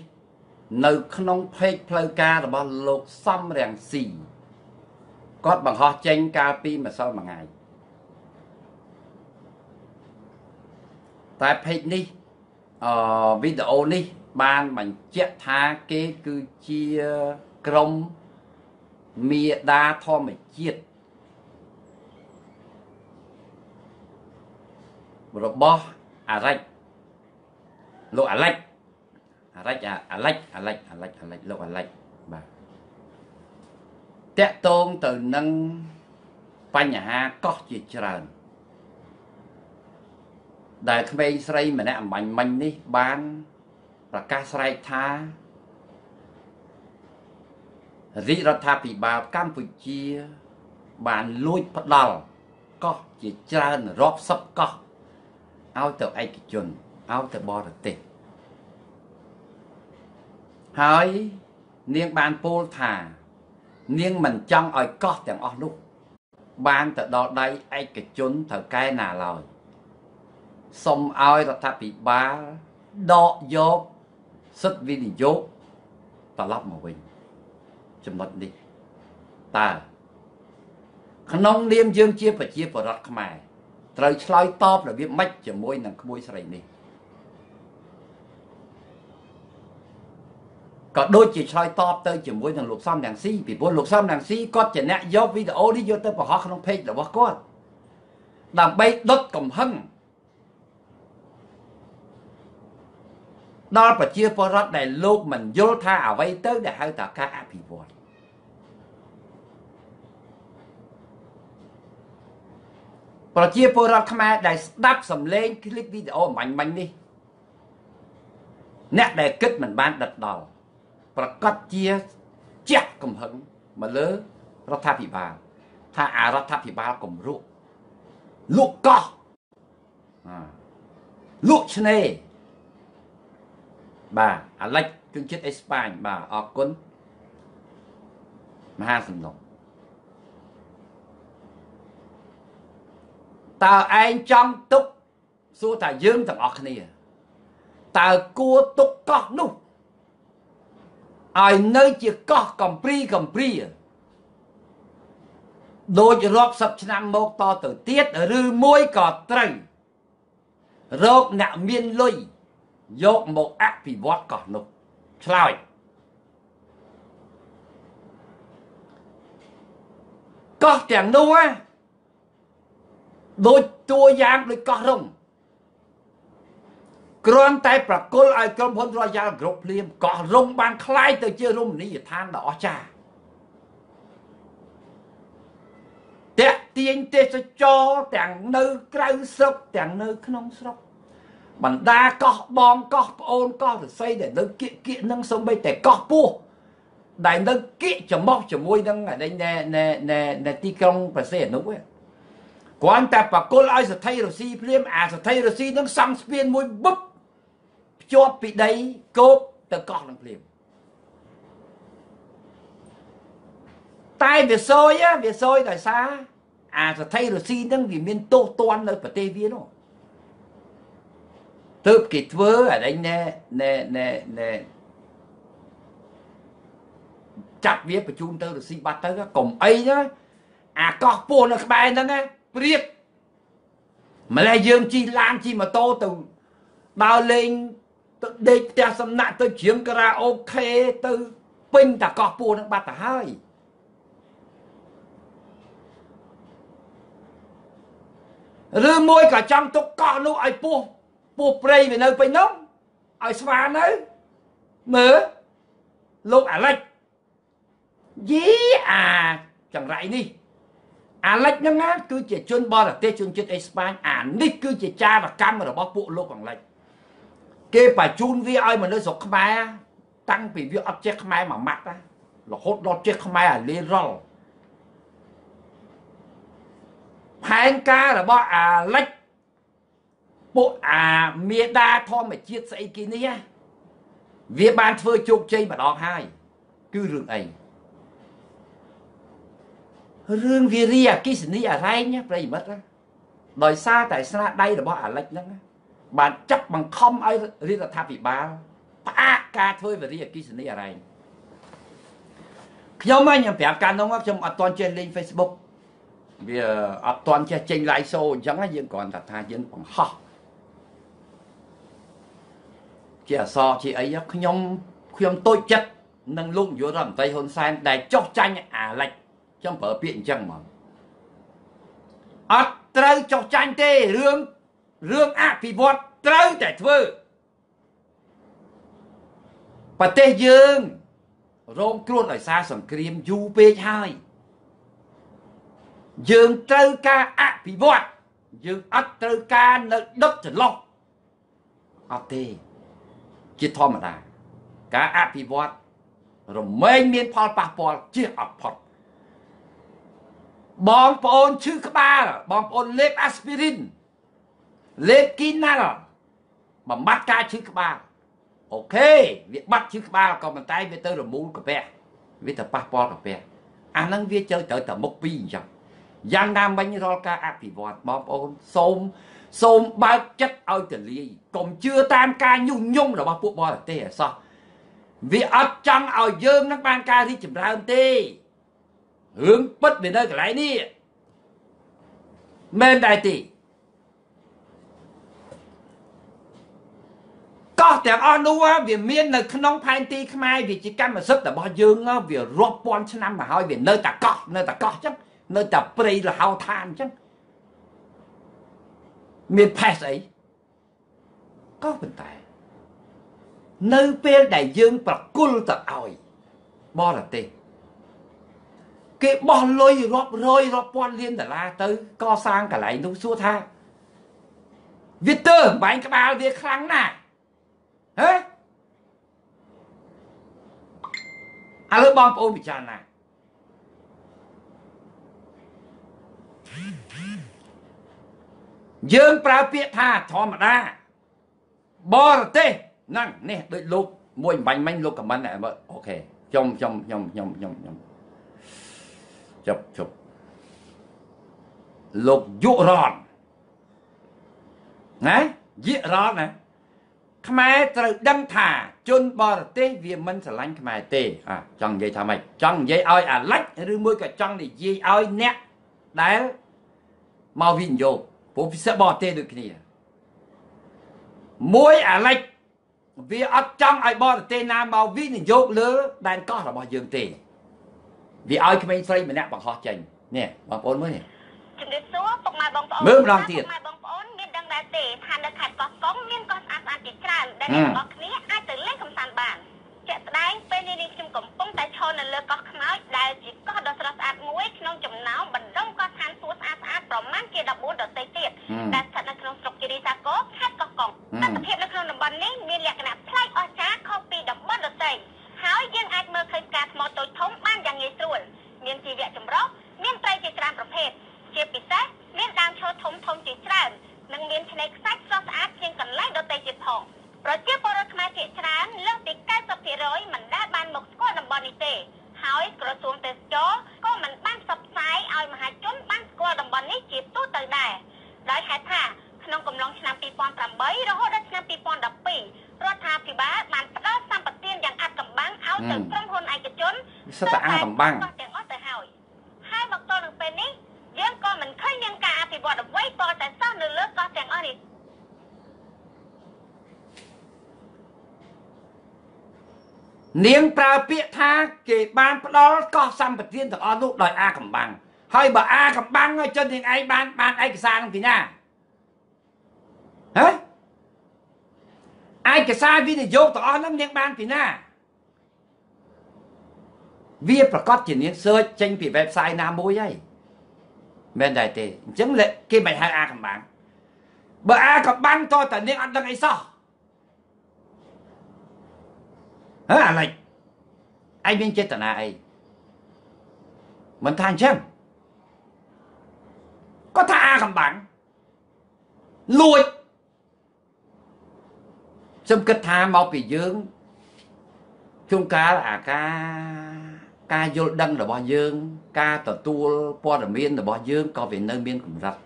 Speaker 3: នៅក្នុ
Speaker 1: ងเพจផ្លូវការរបស់លោកសំរាំងស៊ីគាត់បង្ហោះចេញកាលពីម្សិលមួយថ្ងៃតែเพจនេះអឺវីដេអូនេះបានបញ្ជាក់ថាគេគឺជាក្រុមមេដាធម្មជាតិរបស់អារិចលោកអាលិច អារិចអាលិចអាលិចអាលិចអាលិចលោកអាលិចបាទតកតងទៅនឹងបញ្ហាកោះជាច្រើន ដែលក្មេងស្រីម្នាក់អំបញ្ញមិញនេះបានប្រកាសស្រែកថារាជរដ្ឋាភិបាលកម្ពុជា បានលួចផ្ដាល់កោះជាច្រើនរាប់សិបកោះឲ្យទៅឯកជនឲ្យទៅបរទេស ហើយនាងបានពោលថា នាងមិនចង់ឲ្យកោះទាំងអស់នោះបានទៅដល់ដៃឯកជនត្រូវកែណាឡើយសុំឲ្យរដ្ឋាភិបាលដកយកសិទ្ធិវិនិយោគត្រឡប់មកវិញចំណុចនេះតើក្នុងនាមយើងជាប្រជាពលរដ្ឋខ្មែរត្រូវឆ្លើយតបរបៀបម៉េចជាមួយនឹងក្មួយស្រីនេះ ក៏ដូចជាឆ្លើយតបទៅជាមួយនឹងលោកសំរងស៊ីពីព្រោះលោកសំរងស៊ីគាត់ជាអ្នកយកវីដេអូនេះយកទៅបង្ហោះក្នុងเพจរបស់គាត់ដើម្បីដុតកំហឹងដល់ប្រជាពលរដ្ឋដែលលោកមិនយល់ថាអ្វីទៅដែលហៅថាការអភិវឌ្ឍប្រជាពលរដ្ឋខ្មែរដែលស្ដាប់សំឡេងคลิปវីដេអូអំបញ្ញមិញនេះអ្នកដែលគិតមិនបានដិតដល់ ប្រកាសជាជះកំហឹងមកលើរដ្ឋាភិបាលថាអារដ្ឋាភិបាលគំរក់លក់កោះលក់ឆ្នេរបាទអាឡិចជនជាតិអេស្ប៉ាញបាទអរគុណមហាសំណុកតើឯងចង់ទុកសួរថាយើងទាំងអស់គ្នាតើគួរទុកកោះនោះ ឲ្យនៅជាកោះកំព្រីកំព្រីដូចរាប់សិបឆ្នាំមកតទៅទៀតឬមួយក៏ត្រូវរោគអ្នកមានលុយយកមកអភិវឌ្ឍកោះនោះឆ្លើយកោះទាំងនោះណាដូចតួយ៉ាងដូចកោះរុង គ្រាន់តែប្រគល់ឲ្យក្រុមហ៊ុន Royal Group ភ្លាមកោះរុងបានคล้ายទៅជារមណីយដ្ឋានដ៏អស្ចារ្យតាក់ទាញទេសចរទាំងនៅក្រៅស្រុកទាំងនៅក្នុងស្រុកបណ្ដាកោះបងកោះប្អូនកោះរស័យដែលនៅគៀកគៀកនឹងសំបីតែកោះពោះដែលនៅគៀកចំោះជាមួយនឹងណែណែណែទីក្រុងប្រសេអនុហ្នឹងគ្រាន់តែបកុលឲ្យសទ្ធិរុស៊ីភ្លាមអាសទ្ធិរុស៊ីនឹងសង់ស្ពានមួយបឹប ភ្ជាប់ពីដីគោកទៅកោះនឹងភ្លាមតែវាសយវាសយដោយសារអាសទ្ធិរុស៊ីនឹងវាមានទោសទណ្ឌនៅប្រទេសវានោះទើបគេធ្វើអានេះណែណែណែណែចាប់វាបញ្ជូនទៅរុស៊ីបាត់ទៅកុំអីណាអាកោះពោះនៅក្បែរហ្នឹងណាព្រៀបម្ល៉េះយើងជិះឡានជិះម៉ូតូទៅដើរលេង ទៅដេកផ្ទះសំណាក់ទៅច្រៀងការ៉ាអូខេទៅពេញតាកោះពោះនឹងបាត់ទៅហើយឬមួយក៏ចង់ទុកកោះនោះឲ្យពោះពោះព្រៃវានៅពេញនោះឲ្យស្វានៅមើលលោកអាលិចយីអាចង្រៃនេះអាលិចហ្នឹងណាគឺជាជនបរទេសជនជាតិអេស្ប៉ាញអានេះគឺជាចារកម្មរបស់ពួកលោកអង់គ្លេស គេបញ្ជូនវាឲ្យមនុស្សស្រុកខ្មែរតាំងពីវាអត់ចេះខ្មែរមួយម៉ាត់ណារហូតដល់ចេះខ្មែរអាលេរលផែនការរបស់អាលិចពួកអាមេដាធម្មជាតិស្អីគេនេះវាបានធ្វើជោគជ័យម្ដងហើយគឺរឿងអីរឿងវារីអកិសនីអរែងប្រិមិត្តដោយសារតែស្នាដៃរបស់អាលិចហ្នឹង បានចាប់បង្ខំឲ្យរដ្ឋាភិបាលផ្អាកការធ្វើវិរិយអគិសនីអរ៉ែងខ្ញុំហ្នឹងខ្ញុំប្រាប់កាលនោះខ្ញុំអត់ទាន់ចេះលេង Facebook វាអត់ទាន់ចេះចេញ live show អញ្ចឹងយើងគ្រាន់តែថាយើងបង្ហោះជាអសរជាអីខ្ញុំខ្ញុំតូចចិត្តនឹងលោកនាយករដ្ឋមន្ត្រីហ៊ុនសែនដែលចោះចាញ់អាលិចខ្ញុំប្រើពាក្យអញ្ចឹងហ្មងអត់ត្រូវចោះចាញ់ទេរឿង រឿងអភិវឌ្ឍត្រូវតែធ្វើប្រទេសយើងរងគ្រោះដោយសារសង្គ្រាមយូរពេកហើយយើងត្រូវការអភិវឌ្ឍយើងអត់ត្រូវការនៅដុតចន្លោះអត់ទេជាធម្មតា ការអភិវឌ្ឍរមែងមានផលប៉ះពាល់ជាអត់ផុតបងប្អូនឈឺក្បាលបងប្អូនលេបអាស្ពីរីន លេបគីណាល់បំបត្តិការឈឺក្បាលអូខេវាបាត់ឈឺក្បាលក៏ប៉ុន្តែវាទៅរមូលកាពះវាទៅប៉ះពាល់កាពះអាហ្នឹងវាចូលទៅតែមុខពីរអញ្ចឹងយ៉ាងណាមិញរាល់ការអភិវឌ្ឍបងប្អូនសូមសូមបើកចិត្តឲ្យទលាយកុំជឿតាមការញុះញង់របស់ពួកបរទេសអសោះវាអត់ចង់ឲ្យយើងនឹងបានការរីកចម្រើនទេរឿងពិតវានៅកន្លែងនេះមែនដែរទេកោះ ទាំងអស់នោះវាមាននៅក្នុងផែនទីខ្មែរវាជាកម្មសិទ្ធិរបស់យើងវារាប់ពាន់ឆ្នាំមកហើយវានៅតែកោះនៅតែកោះអញ្ចឹងនៅតែព្រៃលហោឋានអញ្ចឹងមានផេះស្អីក៏ប៉ុន្តែ នៅពេលដែលយើងប្រគល់ទៅឲ្យបរទេសគេបោះលុយរាប់រយរាប់ពាន់លានដុល្លារទៅកសាងកន្លែងនោះសួរថាវាទើបែងក្បាលវាខ្លាំងណាស់ ហ៎ឥឡូវបងប្អូនពិចារណាយើងប្រើពាក្យថាធម្មតាបរទេសហ្នឹងនេះដូចលោកមួយបាញ់មិញលោកខមមិនអូខេខ្ញុំខ្ញុំខ្ញុំខ្ញុំខ្ញុំខ្ញុំជប់ជប់លោកយុរនណាយុរនណា ខ្មែរត្រូវដឹងថាជនបរទេសវាមិនស្រឡាញ់ខ្មែរទេអាចង់និយាយថាម៉េចចង់និយាយឲ្យអាលិចឬមួយក៏ចង់និយាយឲ្យអ្នកដែលមកវិនិយោគព្រោះពិសេសបរទេសដូចគ្នាមួយអាលិចវាអត់ចង់ឲ្យបរទេសណាមកវិនិយោគលើដែនកោះរបស់យើងទេវាឲ្យក្មេងស្រីម្នាក់បង្ហោះចេញនេះបងប្អូនមើលនេះ
Speaker 3: ជំរាបសួរពុកម៉ែបងប្អូន
Speaker 1: មើលម្ដងទៀត
Speaker 3: ដឹងដែរទេថានៅខេត្តកោះកុងមានកោះស្អាតស្អាតជាច្រើនដែលអ្នកទាំងអស់គ្នាអាចទៅលេងកម្សាន្តបានជាក់ស្ដែងពេលនេះនេះខ្ញុំកំពុងតែឈរនៅលើកោះខ្មោចដែលជាកោះដ៏ស្រស់ស្អាតមួយក្នុងចំណោមបណ្ដុំកោះឋានសួគ៌ស្អាតស្អាតប្រមាណជា14ដទៃទៀតដែលស្ថិតនៅក្នុងស្រុកគិរីសាគរខេត្តកោះកុងទស្សនភាពនៅក្នុងតំបន់នេះមានលក្ខណៈប្លែកអស្ចារ្យខុសពីតំបន់ដទៃហើយយើងអាចមើលឃើញផ្កាថ្មតូចធំបានយ៉ាងងាយស្រួលមានជីវៈចម្រុះមានត្រីជាច្រើនប្រភេទជាពិសេសមានដើមឈើធំធំជាច្រើននិងមានឆ្នេរខ្សាច់ស្រស់ស្អាតជាងកន្លែងដទៃទៀតផងប្រជាពលរដ្ឋខ្មែរជាច្រើនលើសពី90%មិនដែលបានមកស្គាល់តំបន់នេះទេ ហើយក្រសួងទេសចរក៏មិនបានផ្សព្វផ្សាយឲ្យមហាជនបានស្គាល់តំបន់នេះជាទូទៅដែរដោយហេតុថាក្នុងកំឡុងឆ្នាំ2008រហូតដល់ឆ្នាំ2012រដ្ឋាភិបាលបានផ្ដល់សម្បទានយ៉ាងអាត់កំបាំងឲ្យទៅក្រុមហ៊ុនឯកជន
Speaker 1: សិតតែអាកំបាំង
Speaker 3: ទាំងអស់ទៅហើយហើយមកទល់នឹងពេលនេះយើងក៏មិនឃើញមានការអភិវឌ្ឍអ្វីតតែសោះនៅលើកោះទាំងអស់នេះ
Speaker 1: នាងប្រើពាក្យថាគេបានផ្ដល់កោះសម្បទានទាំងអស់នោះដោយអាកំបាំងហើយបើអាកំបាំងឲ្យចិននាងឯងបានបានឯកសារនឹងពីណាហ៎ឯកសារវិនិយោគទាំងអស់ហ្នឹងនាងបានពីណាវាប្រកាសជានាង search ចេញពី website ណាមួយហើយមែនដែរទេអញ្ចឹងគេមិនហៅអាកំបាំងបើអាកំបាំងតើតើនាងអត់ដឹងអីសោះ ហ៎អាឡិចឯងមានចេតនាអីមិនថាអញ្ចឹងក៏ថាអាកំបាំងលួចខ្ញុំគិតថាមកពីយើងជួនកាលអាការការយល់ដឹងរបស់យើង ការទទួលព័ត៌មានរបស់យើងក៏វានៅមានកម្រិត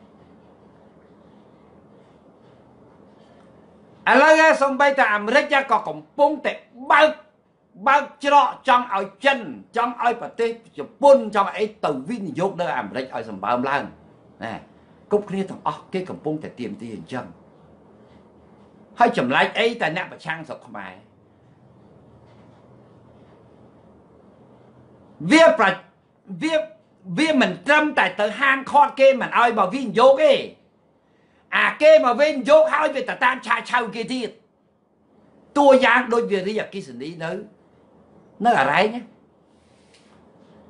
Speaker 1: ឥឡូវសំបីតែអាមេរិកក៏កំពុងតែបើក បើកច្រកចង់ឲ្យចិនចង់ឲ្យប្រទេសជប៉ុនចង់អីទៅវិនិយោគនៅអាមេរិកឲ្យសម្បើមឡើងណាគ្រប់គ្នាទាំងអស់គេកំពុងតែទៀមទីអញ្ចឹងហើយចម្លែកអីតែអ្នកប្រឆាំងស្រុកខ្មែរវាប្រវាវាមិនត្រឹមតែទៅហាមឃាត់គេមិនឲ្យមកវិនិយោគទេអាគេមកវិនិយោគហើយវាទៅតាមឆាឆៅគេទៀតតួយ៉ាងដូចវារីអគិសនីនៅ នៅអរ៉ែង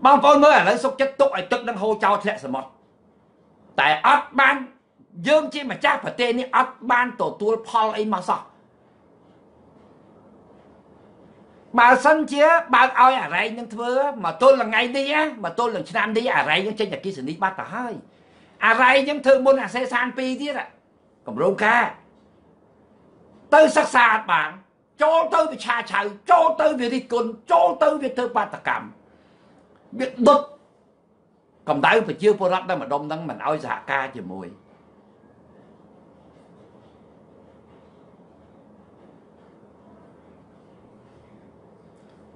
Speaker 1: បងប្អូនមើលឥឡូវសុកចិត្តទុកឲ្យទឹកនឹងហូរចោលធ្លាក់សមុទ្រតែអត់បានយើងជាម្ចាស់ប្រទេសនេះអត់បានទទួលផលអីមកសោះបើសិនជាបើកឲ្យអរ៉ែងនឹងធ្វើមកទល់ថ្ងៃនេះមកទល់នឹងឆ្នាំនេះអរ៉ែងនឹងចេញតែគិសនីបាត់ទៅហើយអរ៉ែងនឹងធ្វើមុនអាសេសាន2ទៀតកម្រងការទៅសិក្សាអត់បាន ចូលទៅវិឆាឆៅចូលទៅវារិះគន់ចូលទៅវាធ្វើបាតកម្មវាដុតកម្ដៅប្រជាពលរដ្ឋនៅម្ដុំហ្នឹងមិនឲ្យសហការជាមួយ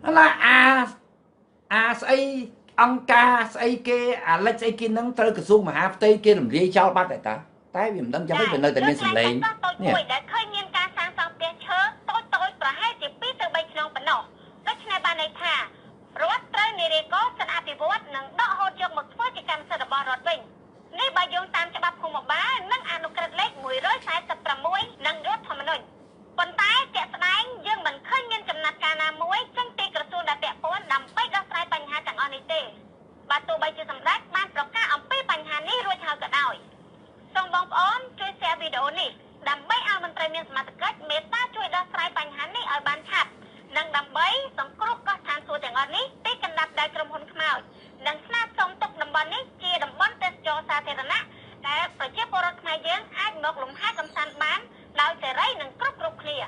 Speaker 1: ឥឡូវអាអាស្អីអង្គការស្អីគេអាលិចស្អីគេនឹងត្រូវក្រសួងមហាផ្ទៃគេរំលាយចោលបាត់តែតា តែវាមិនដឹងចាំមិនវានៅតែមានសម្លេង
Speaker 3: នេះដែលឃើញមានការសាងសង់ផ្ទះឈើតូចតូចប្រហែលជា2ទៅ3ខ្នងប៉ុណ្ណោះដូច្នេះបានន័យថារដ្ឋត្រូវនិរេកសិទ្ធិអភិវឌ្ឍនិងដកហូតយកមកធ្វើជាកម្មសិទ្ធិរបស់រដ្ឋវិញនេះបើយោងតាមច្បាប់ភូមិបាលនិងអនុក្រឹត្យលេខ146និងរដ្ឋធម្មនុញ្ញប៉ុន្តែជាក់ស្ដែងយើងមិនឃើញមានចំណាត់ការណាមួយចេញពីក្រសួងដែលពាក់ព័ន្ធដើម្បីដោះស្រាយបញ្ហាទាំងអស់នេះទេបើទោះបីជាសម្ដេចបានប្រកាសអំពីបញ្ហានេះរួចហើយក៏ដោយ សូមបងប្អូនជួយ share វីដេអូនេះដើម្បីឲ្យមន្ត្រីមានសមត្ថកិច្ចមេត្តាជួយដោះស្រាយបញ្ហានេះឲ្យបានឆាប់និងដើម្បីសង្គ្រោះកោះឋានសួគ៌ទាំងអស់នេះពីកណ្ដាប់ដៃក្រុមហ៊ុនខ្មោចនិងស្នើសុំទុកតំបន់នេះជាតំបន់ទេសចរសាធារណៈដែលប្រជាពលរដ្ឋខ្មែរយើងអាចមកលំហែកំសាន្តបានដោយសេរីនិងគ្រប់គ្រប់គ្នា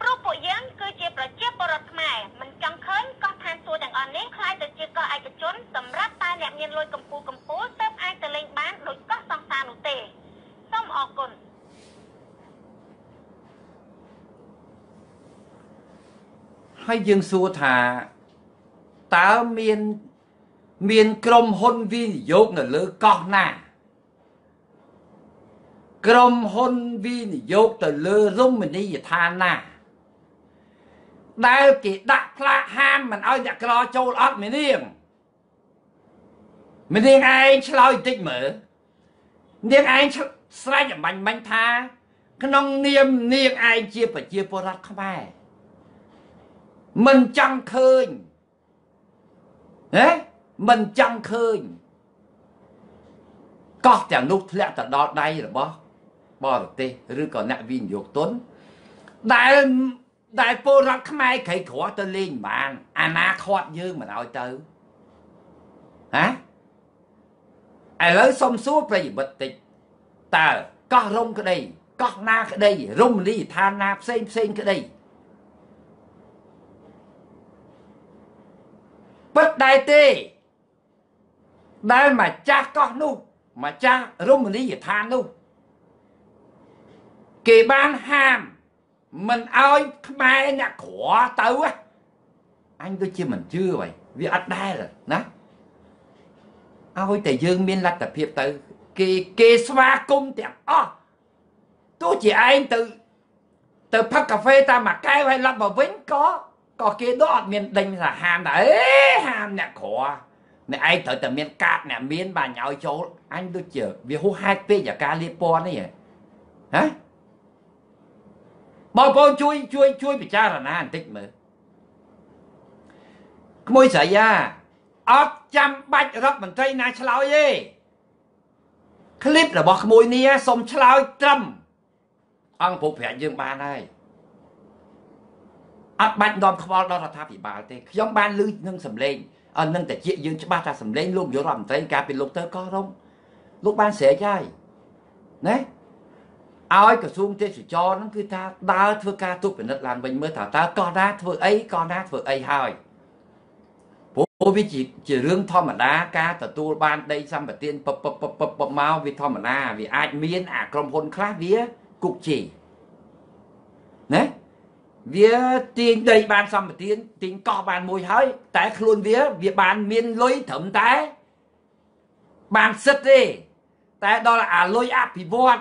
Speaker 3: ព្រោះពួកយើងគឺជាប្រជាពលរដ្ឋខ្មែរមិនចង់ឃើញកោះឋានសួគ៌ទាំងអស់នេះខ្លាយទៅជាកោះឯកជនសម្រាប់តែអ្នកមានលុយកម្ពូលកម្ពូលទើបអាចទៅលេងបានដោយកោះសង្សារនោះទេសូមអរគុណ
Speaker 1: ហើយយើងសួរថាតើមានមានក្រុមហ៊ុនវិនិយោគនៅលើកោះណា ក្រុមហ៊ុនវិនិយោគទៅលើរមណីយដ្ឋានណាដែលគេដាក់ផ្លាកហាមមិនឲ្យអ្នកក្រចូលអត់មេនាងមេនាងឯងឆ្លើយបន្តិចមើលនាងឯងស្រែកអំបញ្ញមិញថា ក្នុងនាមនាងឯងជាប្រជាពលរដ្ឋខ្មែរ មិនចង់ឃើញហ៎មិនចង់ឃើញកោះទាំងនោះធ្លាក់ទៅដល់ដៃរបស់បរទេសឬក៏អ្នកវិនិយោគទុនដែលដែលពលរដ្ឋខ្មែរក្រីក្រទៅលេងបាន អាណាខាត់យើងមិនឲ្យទៅហ៎ឥឡូវសុំសួរប្រិយមិត្តតិចតើកោះរុំក្តីកោះណាក្តីរមណីយដ្ឋានណាផ្សេងផ្សេងក្តី ពិតដែរទេ ដែលម្ចាស់កោះនោះម្ចាស់រមណីយដ្ឋាននោះ គេបានហាមមិនអោយខ្មែរអ្នកក្រទៅអញដូចជាមិនជឿហើយវាអត់ដែលណាឲ្យតែយើងមានលទ្ធភាពទៅ គេគេស្វាគមន៍ទាំងអស់ទោះជាឯងទៅទៅផឹកកាហ្វេតាមមួយកែវហើយឡប់មកវិញក៏ ក៏គេដកអត់មានដេញថាហាមថាអេហាមអ្នកក្រអ្នកឯងត្រូវតែមានកាតអ្នកមានបានញ៉ោយចូលអញដូចជាវាហួសហេតុពេកអាការលៀបពណ៌នេះហ៎បងប្អូនជួយជួយជួយពិចារណាបន្តិចមើលក្មួយស្រីយ៉ាអត់ចាំបាច់រដ្ឋមន្ត្រីណាឆ្លោយទេឃ្លីបរបស់ក្មួយនេះសុំឆ្លោយត្រឹមអង្គពុកប្រាក់យើងបានហើយ អត់បាច់នាំខ្វល់ដល់រដ្ឋាភិបាលទេខ្ញុំបានលឺនឹងសម្លេងអត់នឹងតែជាយើងច្បាស់ថាសម្លេងលោកនាយករដ្ឋមន្ត្រីការពីលោកទៅកោះរំលោកបានស្រែកហើយណាឲ្យក្រសួងទេសចរហ្នឹងគឺថាដើរធ្វើការទុកពិនិត្យឡើងវិញមើលថាតើកោះណាធ្វើអីកោះណាធ្វើអីហើយព្រោះវាជាជារឿងធម្មតាការទទួលបានដីសម្បត្តិពពពពពមកវាធម្មតាវាអាចមានអាក្រុមហ៊ុនខ្លះវាគុកជេ វាទាញដីបានសម្បទានទាញកោះបានមួយហើយ តែខ្លួនវាវាបានមានលុយត្រឹមតែ បានសិទ្ធទេតែដល់អាលុយអភិវឌ្ឍ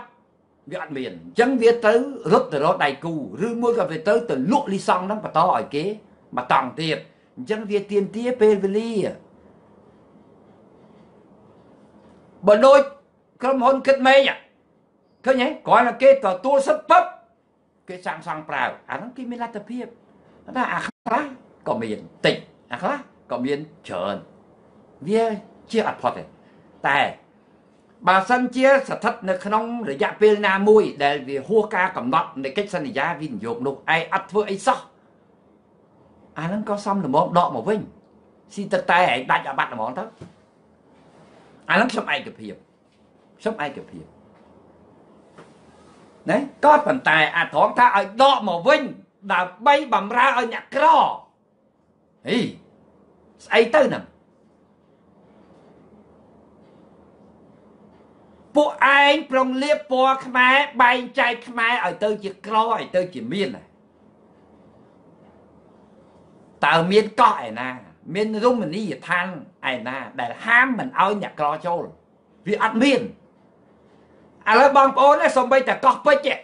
Speaker 1: វាអត់មានអញ្ចឹងវាទៅរត់ទៅរកដៃគូឬមួយក៏វាទៅទៅលក់លីសង់ហ្នឹងបន្តឲ្យគេមកតង់ទៀតអញ្ចឹងវាទៀមទាពេលវេលាបើដូចក្រុមហ៊ុនគិតមេឃឃើញទេគ្រាន់តែគេទទួលសិទ្ធិពឹប គេសាងសង់ប្រើអាហ្នឹងគេមានលទ្ធភាពតែអាខ្លះក៏មានតិចអាខ្លះក៏មានច្រើនវាជាអត់ផុតទេតែបើសិនជាស្ថិតនៅក្នុងរយៈពេលណាមួយដែលវាហួសការកំណត់នៃកិច្ចសន្យាវិនិយោគនោះឯងអត់ធ្វើអីសោះអាហ្នឹងក៏សំល្មមដកមកវិញស៊ីទឹកតែឯងដាច់អាបត្តិហ្មងទៅអាហ្នឹងខ្ញុំឯកភាពខ្ញុំឯកភាព ណាក៏ប៉ុន្តែអាត្រង់ថាឲ្យដកមកវិញដើម្បីបំរើឲ្យអ្នកក្រហីស្អីទៅហ្នឹងពួកឯងប្រុងលៀបពណ៌ខ្មែរបែងចែកខ្មែរឲ្យទៅជាក្រឲ្យទៅជាមានតើមានកោះឯណា មានរមណីយដ្ឋានឯណា ដែលហាមមិនឲ្យអ្នកក្រចូលវាអត់មាន ឥឡូវបងប្អូនសំបីតែកោះពេជ្រឥ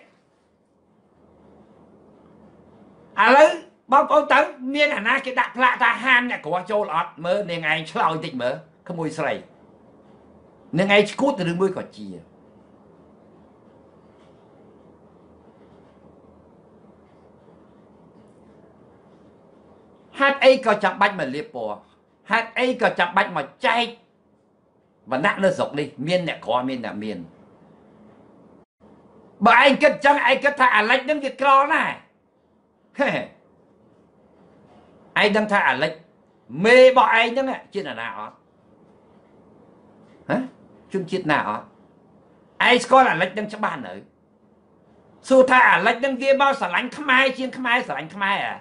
Speaker 1: ឡូវបងប្អូនទៅមានអាណាគេដាក់ផ្លាកថាហាមអ្នកក្រចូលអត់មើលនាងឯងឆ្លោយតិចមើលក្មួយស្រីនឹងឯងឈួតឬមួយក៏ជាហេតុអីក៏ចាំបាច់មកលៀបពណ៌ហេតុអីក៏ចាំបាច់មកចែកវណ្ណៈនៅស្រុកនេះមានអ្នកក្រមានអ្នកមាន បើឯងគិតចឹងឯងគិតថាអាលិចនឹងវាក្រណាស់ហេឯងដឹងថាអាលិចមេរបស់ឯងហ្នឹងជាណាអត់ហ៎ជនជាតិណាអត់ឯងស្គាល់អាលិចនឹងច្បាស់នៅសួរថាអាលិចនឹងវាមកស្រឡាញ់ខ្មែរជាងខ្មែរស្រឡាញ់ខ្មែរអា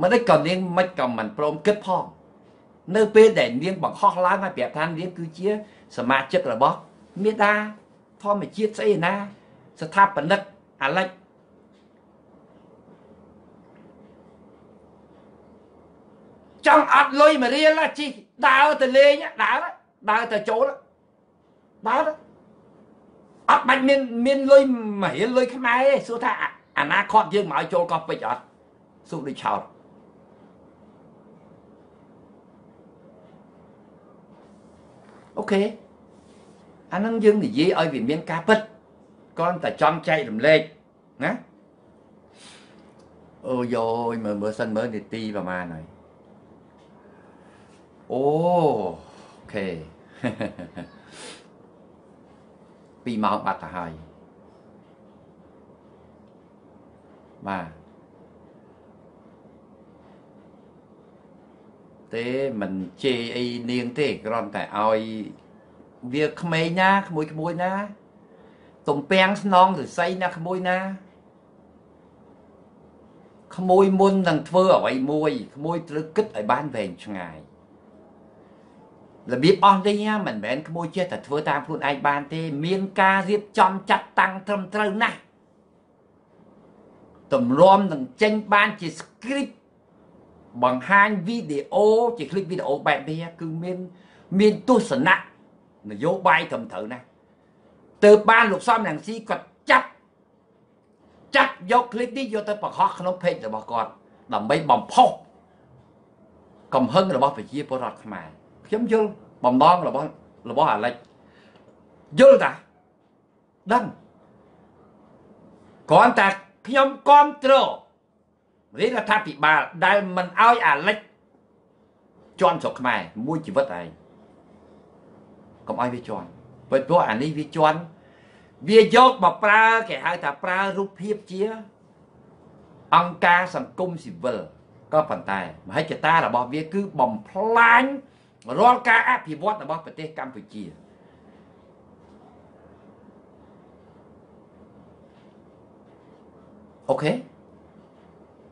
Speaker 1: មិនដេចក៏នាងមិនក៏មិនព្រមគិតផងនៅពេលដែលនាងបង្ហោះឡើងហើយប្រាប់ថានាងគឺជាសមាជិករបស់មេដា ធម្មជាតិស្អីណា ស្ថាបនិកអាលិចចង់អត់លុយមករៀលជីដើរទៅលេងដើរដើរទៅចូលដើរអត់បាច់មានមានលុយមករៀលលុយខ្មែរទេសួរថាអនាគតយើងមកឲ្យចូលកោះពេជ្រអត់សួរដូចឆោតអូខេ អានឹងយើងនិយាយឲ្យវាមានការពិតគ្រាន់តែចង់ចែករំលែកណាអូយោយមើលមើលសិនមើលនីតិប្រហែលហើយអូអូខេ2ម៉ោងបាត់ទៅហើយបាទទេមិនជេរអីនាងទេគ្រាន់តែឲ្យ វាក្មេងណាក្មួយក្មួយណាទំពាំងស្នងសរសៃណាក្មួយណាក្មួយមុននឹងធ្វើអ្វីមួយក្មួយត្រូវគិតឲ្យបានវែងឆ្ងាយរបៀបអស់នេះមិនមែនក្មួយចេះតែធ្វើតាមខ្លួនឯងបានទេ មានការរៀបចំចាត់តាំងត្រឹមត្រូវណាស់តម្រាំនឹងចេញបានជា script បង្ហាញវីដេអូជាคลิปវីដេអូបែបនេះគឺមានមានទស្សនៈ នយោបាយត្រឹមត្រូវណាស់ទើបបានលោកសំរងស៊ីគាត់ចាប់ចាប់យកคลิปនេះយកទៅបង្ហោះក្នុង page របស់គាត់ដើម្បីបំផុសកំហឹងរបស់ប្រជាពលរដ្ឋខ្មែរខ្ញុំយល់បំណងរបស់របស់អាលិចយល់តាដឹងគ្រាន់តែខ្ញុំគ្រប់គ្រងរដ្ឋាភិបាលដែលមិនអោយអាលិចជន់ស្រុកខ្មែរមួយជីវិតឯង កុំឲ្យវាជន់ព្រោះព្រោះអានេះវាជន់វាយកមកប្រើគេហៅថាប្រើរូបភាពជា អង្គការសង្គមស៊ីវិលក៏ប៉ុន្តែមហិច្ឆតារបស់វាគឺបំផ្លាញរាល់ការអភិវឌ្ឍរបស់ប្រទេសកម្ពុជាអូខេ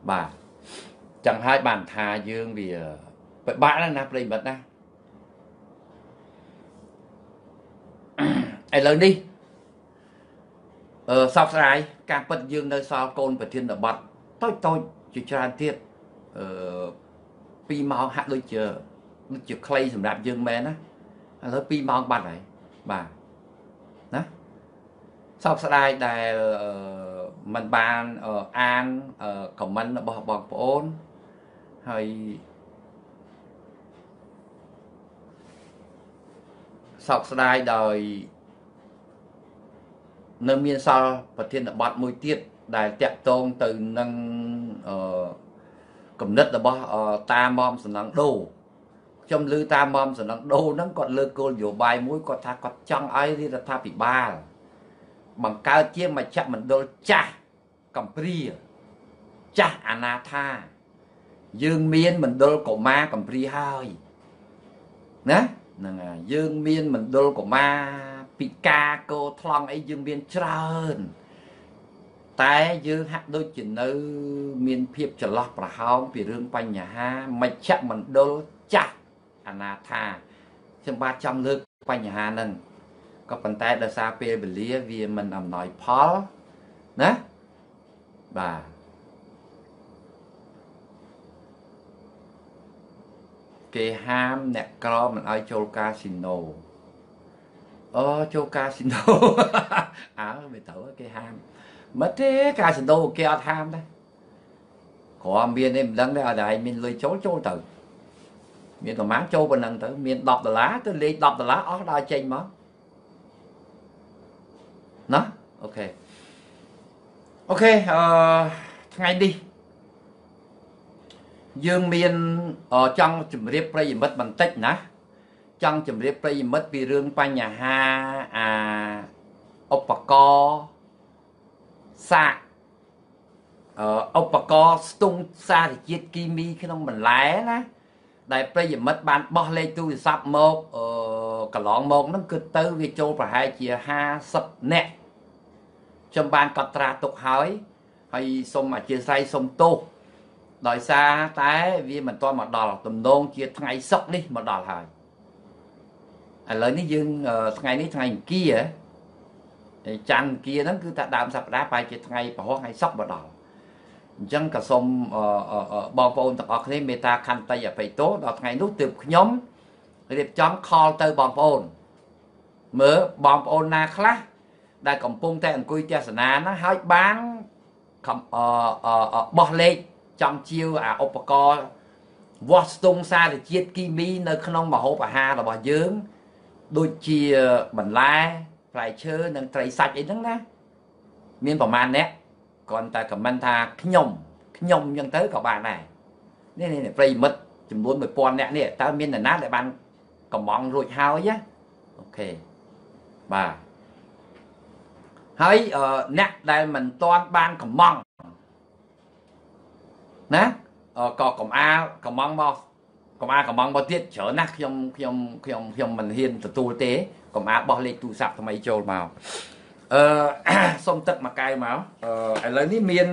Speaker 1: បាទចឹងហើយបានថាយើងវាពិបាកណាស់ណាប្រិមិត្តណា ឥឡូវនេះអ អឺសោកស្ដាយការពិតយើងនៅសល់កូនប្រធានបတ်តូចតូចជាច្រើនទៀតអឺ2ម៉ោងហាក់ដូចជាដូចជាខ្លីសម្រាប់យើងមែនណាឥឡូវ2ម៉ោងបាត់ហើយបាទណាសោកស្ដាយដែលអឺมันបានអឺអានអឺខមមិនរបស់បងប្អូនហើយសោកស្ដាយដោយ នៅមានសល់ប្រធានបទមួយទៀតដែលតាក់ទងទៅនឹងអឺគំនិតរបស់អឺតាមុំសំណងដូខ្ញុំឮតាមុំសំណងដូហ្នឹងគាត់លើកគោលនយោបាយមួយគាត់ថាគាត់ចង់ឲ្យរដ្ឋាភិបាលបង្កើតជាមជ្ឈមណ្ឌលចាស់កំព្រាចាស់អាណាថា យើងមានមណ្ឌលកុមារកំព្រាហើយណាហ្នឹងហើយយើងមានមណ្ឌលកុមារ ពិការកោថ្លង់អីយើងមានច្រើន តែយើងហាក់ដូចជានៅ មានភាពចន្លោះប្រហោងពីរឿងបញ្ហាមជ្ឈមណ្ឌលចាស់អាណាថាខ្ញុំបាទចង់លើកបញ្ហាហ្នឹងក៏ប៉ុន្តែដោយសារពេលវេលាវាមិនអំណោយផលណាបាទគេហាមអ្នកក្រមិនឲ្យចូលកាស៊ីណូ អូចូលកាស៊ីណូអើមិនត្រូវគេហាមមិនទេកាស៊ីណូគេអត់ហាមដែរគ្រាន់មានទេមិនដឹងទេអត់ដែរមានលុយចូលចូលទៅមានប្រហែលចូលប៉ុណ្ណឹងទៅមាន10ដុល្លារទៅលេខ10ដុល្លារអស់ដល់ចេញមកណា okay okay អឺថ្ងៃនេះយើងមានចង់ជម្រាបប្រិយមិត្តបន្តិចណា ចង់ជម្រាបប្រិយមិត្តពីរឿងបញ្ហាអាឧបករណ៍សាកអឺឧបករណ៍ស្ទង់សារជាតិគីមីក្នុងបន្លែណាដែលប្រិយមិត្តបានបោះលេខទូរស័ព្ទមកអឺកន្លងមកហ្នឹងគឺទៅវាចូលប្រហែលជា50នាក់ខ្ញុំបានកត់ត្រាទុកហើយហើយសូមអធិស្ឋានសូមទោសដោយសារតែវាមិនទាន់មកដល់ទំនងជាថ្ងៃសុកនេះមកដល់ហើយ ឥឡូវនេះយើងថ្ងៃនេះថ្ងៃអង្គារច័ន្ទអង្គារហ្នឹងគឺថាដើមសប្តាហ៍ប្រហែលជាថ្ងៃពហុថ្ងៃសុកមកដល់អញ្ចឹងក៏សូមបងប្អូនទាំងអស់គ្នាមេត្តាខន្តីអភ័យទោសដល់ថ្ងៃនោះទើបខ្ញុំរៀបចំខលទៅបងប្អូនមើលបងប្អូនណាខ្លះដែលកំពុងតែអង្គុយទេសនាណាហើយបានបោះលេខចំជាវអាឧបករណ៍វាស់ស្ទង់សារជាតិគីមីនៅក្នុងម្ហូបអាហាររបស់យើង ដូចជាបន្លែផ្លែឈើនិងត្រីសាច់អីហ្នឹងណាមានប្រមាណអ្នកគ្រាន់តែខមមិនថាខ្ញុំខ្ញុំអញ្ចឹងទៅក៏បានដែរនេះនេះប្រិមិត្តចំនួន1000អ្នកនេះតើមាននរណាដែលបានកំងរួចហើយណាអូខេបាទហើយអ្នកដែលមិនទាន់បានកំងណាក៏កំអាលកំងមក កំអាលកំងមកទៀតច្រើនណាស់ខ្ញុំខ្ញុំខ្ញុំខ្ញុំមិនហ៊ានទទួលទេកំអាលបោះលេខទូរស័ព្ទថ្មីចូលមកអឺសុំទឹកមួយកែវមកអឺឥឡូវនេះមាន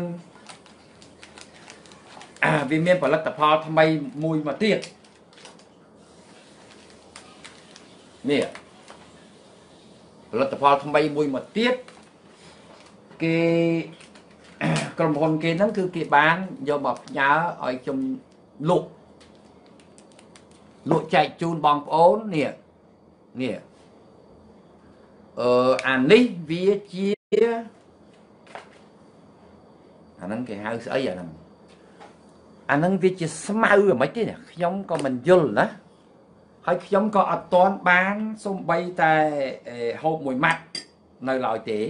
Speaker 1: វាមានផលិតផលថ្មីមួយមកទៀតនេះផលិតផលថ្មីមួយមកទៀតគេក្រុមហ៊ុនគេហ្នឹងគឺគេបានយកមកផ្ញើឲ្យខ្ញុំលក់ លក់ចែកជូនបងប្អូននេះនេះអឺអានេះវាជាអាហ្នឹងគេហៅស្អីអាហ្នឹងអាហ្នឹងវាជាស្មៅអ្ហ្មិចទេខ្ញុំក៏មិនយល់ណាហើយខ្ញុំក៏អត់តន់បានសំបីតែហូបមួយម៉ាត់នៅឡើយទេ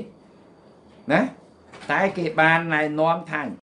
Speaker 1: ណាតែគេបានណែនាំថាអញ្